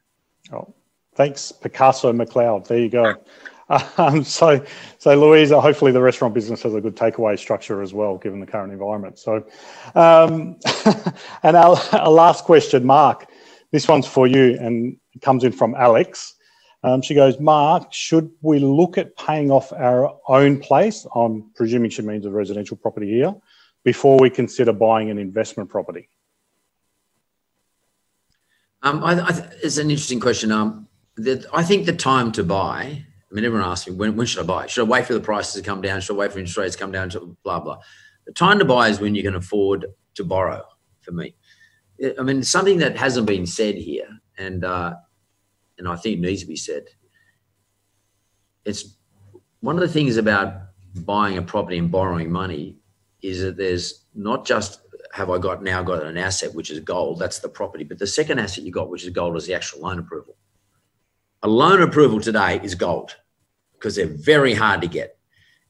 Oh, thanks, Picasso MacLeod. There you go. *laughs* Um, so, so Louisa, hopefully the restaurant business has a good takeaway structure as well, given the current environment. So, um, *laughs* and our, our, last question, Mark, this one's for you, and comes in from Alex. Um, she goes, Mark, should we look at paying off our own place? I'm presuming she means a residential property here before we consider buying an investment property. Um, I, I, it's an interesting question. Um, the, I think the time to buy I mean, everyone asks me, when, when should I buy? Should I wait for the prices to come down? Should I wait for interest rates to come down? To blah, blah. The time to buy is when you can afford to borrow for me. I mean, something that hasn't been said here, and, uh, and I think needs to be said. It's one of the things about buying a property and borrowing money is that there's not just have I got now got an asset, which is gold, that's the property, but the second asset you got, which is gold, is the actual loan approval a loan approval today is gold because they're very hard to get.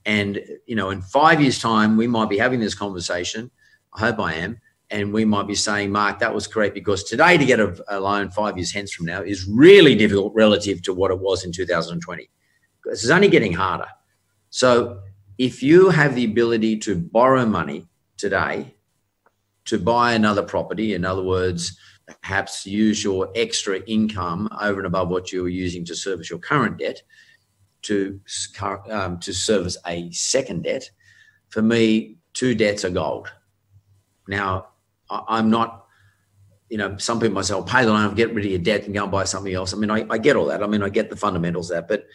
And, you know, in five years' time, we might be having this conversation. I hope I am. And we might be saying, Mark, that was correct because today to get a, a loan five years hence from now is really difficult relative to what it was in 2020. This is only getting harder. So if you have the ability to borrow money today to buy another property, in other words, perhaps use your extra income over and above what you're using to service your current debt to um, to service a second debt. For me, two debts are gold. Now, I'm not, you know, some people might say, "Well, pay the loan, get rid of your debt, and go and buy something else." I mean, I, I get all that. I mean, I get the fundamentals of that, but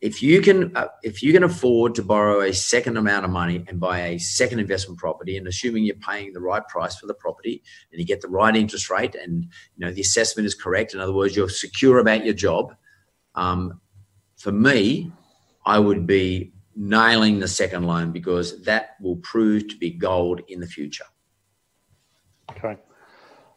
if you can uh, if you can afford to borrow a second amount of money and buy a second investment property and assuming you're paying the right price for the property and you get the right interest rate and you know the assessment is correct in other words you're secure about your job um, for me i would be nailing the second loan because that will prove to be gold in the future okay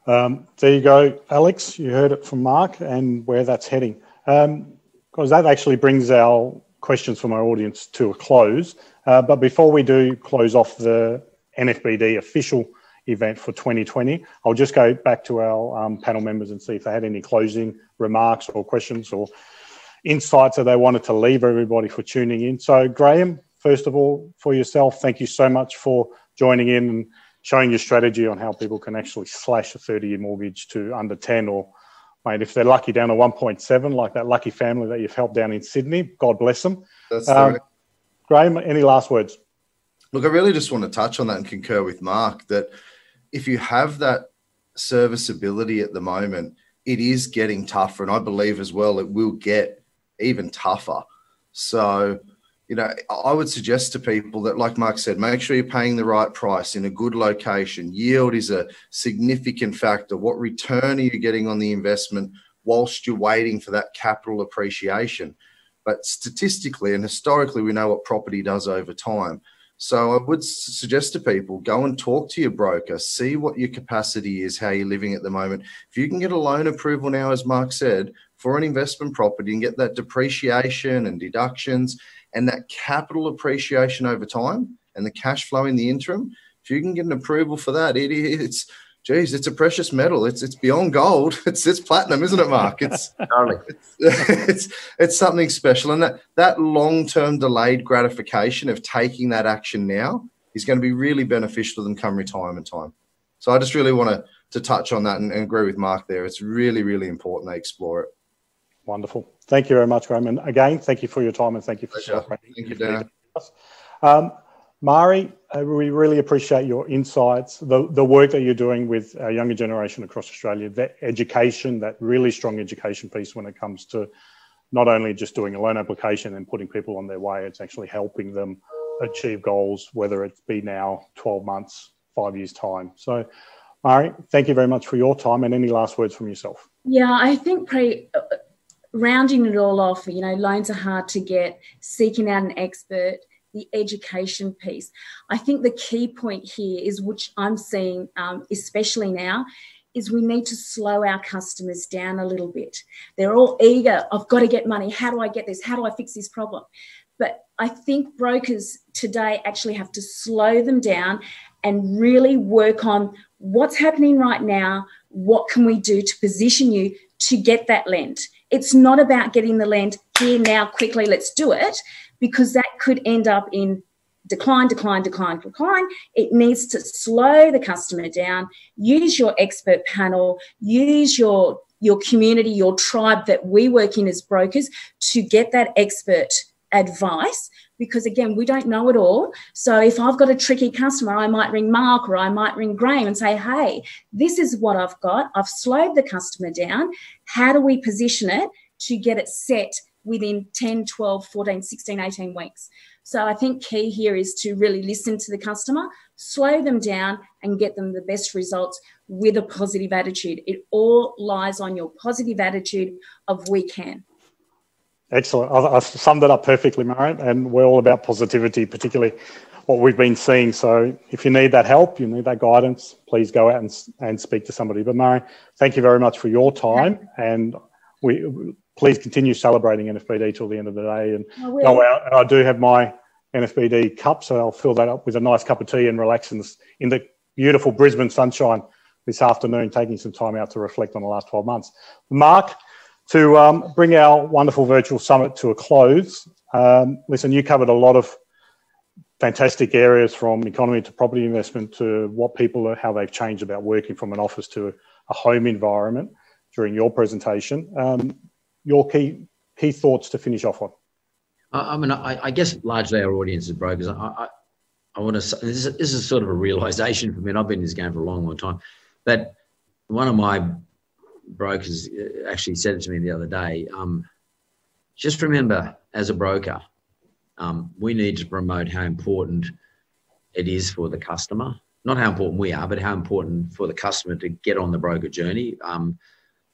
um, there you go alex you heard it from mark and where that's heading um, because that actually brings our questions from our audience to a close. Uh, but before we do close off the NFBD official event for 2020, I'll just go back to our um, panel members and see if they had any closing remarks or questions or insights that they wanted to leave everybody for tuning in. So, Graeme, first of all, for yourself, thank you so much for joining in and showing your strategy on how people can actually slash a 30 year mortgage to under 10 or mate, if they're lucky down to 1.7, like that lucky family that you've helped down in Sydney, God bless them. That's um, Graeme, any last words? Look, I really just want to touch on that and concur with Mark that if you have that serviceability at the moment, it is getting tougher. And I believe as well it will get even tougher. So, you know, I would suggest to people that, like Mark said, make sure you're paying the right price in a good location. Yield is a significant factor. What return are you getting on the investment whilst you're waiting for that capital appreciation? But statistically and historically, we know what property does over time. So I would suggest to people go and talk to your broker, see what your capacity is, how you're living at the moment. If you can get a loan approval now, as Mark said, for an investment property and get that depreciation and deductions and that capital appreciation over time and the cash flow in the interim, if you can get an approval for that, it, it's geez, it's a precious metal. It's it's beyond gold. *laughs* It's it's platinum, isn't it, Mark? It's *laughs* it's, *laughs* it's, it's something special, and that that long term delayed gratification of taking that action now is going to be really beneficial to them come retirement time. So I just really want to to touch on that and, and agree with Mark there. It's really really important they explore it. Wonderful. Thank you very much, Graeme. And again, thank you for your time and thank you for celebrating. Thank you, Dan. Um, Mhairi, uh, we really appreciate your insights, the, the work that you're doing with our younger generation across Australia, that education, that really strong education piece when it comes to not only just doing a loan application and putting people on their way, it's actually helping them achieve goals, whether it be now 12 months, five years' time. So, Mhairi, thank you very much for your time and any last words from yourself. Yeah, I think pre uh, rounding it all off, you know, loans are hard to get, seeking out an expert, the education piece. I think the key point here is, which I'm seeing, um, especially now, is we need to slow our customers down a little bit. They're all eager. I've got to get money. How do I get this? How do I fix this problem? But I think brokers today actually have to slow them down and really work on what's happening right now. What can we do to position you to get that lend? It's not about getting the land here now quickly, let's do it, because that could end up in decline, decline, decline, decline. It needs to slow the customer down. Use your expert panel, use your your community, your tribe that we work in as brokers to get that expert advice because again we don't know it all so if i've got a tricky customer i might ring mark or i might ring graeme and say hey this is what i've got i've slowed the customer down how do we position it to get it set within 10 12 14 16 18 weeks so I think key here is to really listen to the customer, slow them down, and get them the best results with a positive attitude. It all lies on your positive attitude of we can. Excellent. I've summed it up perfectly, Marion, and we're all about positivity, particularly what we've been seeing. So if you need that help, you need that guidance, please go out and, and speak to somebody. But Marion, thank you very much for your time, and we please continue celebrating NFBD till the end of the day and go out. And I do have my NFBD cup, so I'll fill that up with a nice cup of tea and relax in the, in the beautiful Brisbane sunshine this afternoon, taking some time out to reflect on the last 12 months. Mark, to um, bring our wonderful virtual summit to a close, um, listen, you covered a lot of fantastic areas from economy to property investment to what people are, how they've changed about working from an office to a home environment during your presentation. Um, your key key thoughts to finish off on. I, mean, I, I, guess largely our audience is brokers. I, I, I want to. This is, this is sort of a realization for me. And I've been in this game for a long, long time. But one of my brokers uh, actually said it to me the other day. Um, just remember, as a broker, um, we need to promote how important it is for the customer. Not how important we are, but how important for the customer to get on the broker journey. Um,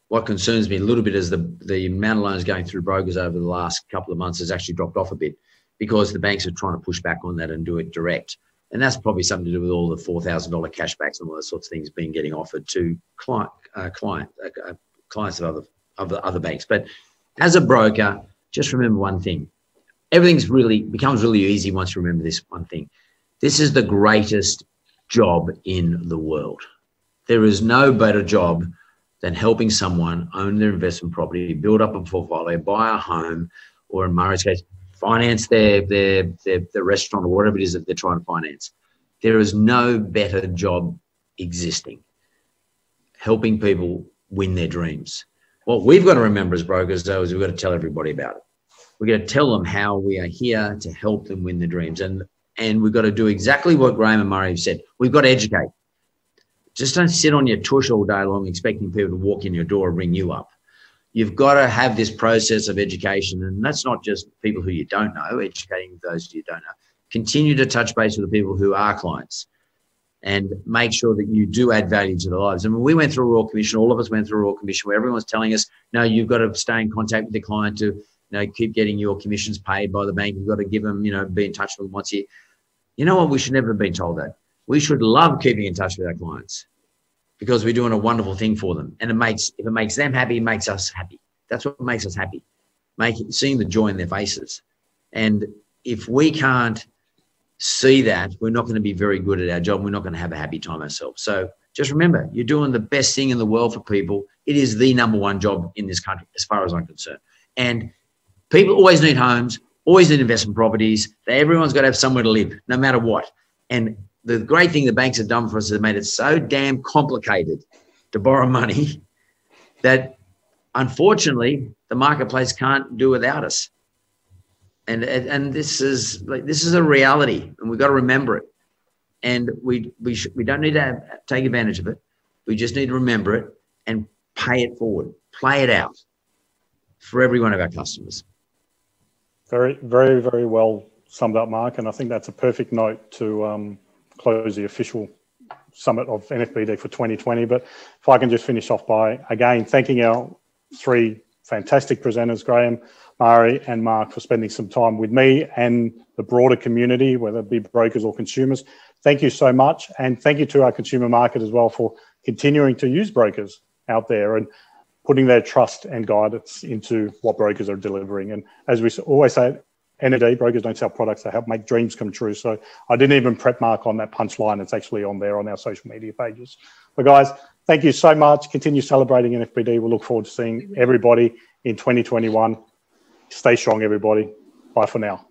what concerns me a little bit is the, the amount of loans going through brokers over the last couple of months has actually dropped off a bit because the banks are trying to push back on that and do it direct. And that's probably something to do with all the $4,000 cashbacks and all those sorts of things being getting offered to client, uh, client, uh, uh, clients of other, of other banks. But as a broker, just remember one thing. Everything's really becomes really easy once you remember this one thing. This is the greatest job in the world. There is no better job than helping someone own their investment property, build up a portfolio, buy a home, or in Murray's case, finance their, their, their, their restaurant or whatever it is that they're trying to finance. There is no better job existing helping people win their dreams. What we've got to remember as brokers, though, is we've got to tell everybody about it. We've got to tell them how we are here to help them win their dreams. And, and we've got to do exactly what Graeme and Murray have said. We've got to educate. Just don't sit on your tush all day long expecting people to walk in your door and ring you up. You've got to have this process of education, and that's not just people who you don't know, educating those you don't know. Continue to touch base with the people who are clients and make sure that you do add value to their lives. I mean, we went through a Royal Commission, all of us went through a Royal Commission where everyone was telling us, no, you've got to stay in contact with the client to know, keep getting your commissions paid by the bank. You've got to give them, you know, be in touch with them once a year. You know what? We should never have been told that. We should love keeping in touch with our clients because we're doing a wonderful thing for them. And it makes, if it makes them happy, it makes us happy. That's what makes us happy, making, seeing the joy in their faces. And if we can't see that, we're not going to be very good at our job. We're not going to have a happy time ourselves. So just remember, you're doing the best thing in the world for people. It is the number one job in this country, as far as I'm concerned. And people always need homes, always need investment properties. Everyone's got to have somewhere to live, no matter what. And the great thing the banks have done for us is made it so damn complicated to borrow money *laughs* that unfortunately the marketplace can't do without us. And, and this is like this is a reality and we've got to remember it. And we we sh- we don't need to have, take advantage of it. We just need to remember it and pay it forward, play it out. for every one of our customers. Very, very, very well summed up, Mark. And I think that's a perfect note to um, close the official summit of NFBD for 2020. But if I can just finish off by again thanking our three fantastic presenters, Graeme, Mhairi, and Mark, for spending some time with me and the broader community, whether it be brokers or consumers. Thank you so much. And thank you to our consumer market as well for continuing to use brokers out there and putting their trust and guidance into what brokers are delivering. And as we always say, NFBD brokers don't sell products; they help make dreams come true. So I didn't even prep Mark on that punchline. It's actually on there on our social media pages. But guys, thank you so much. Continue celebrating NFBD. We'll look forward to seeing everybody in 2021. Stay strong, everybody. Bye for now.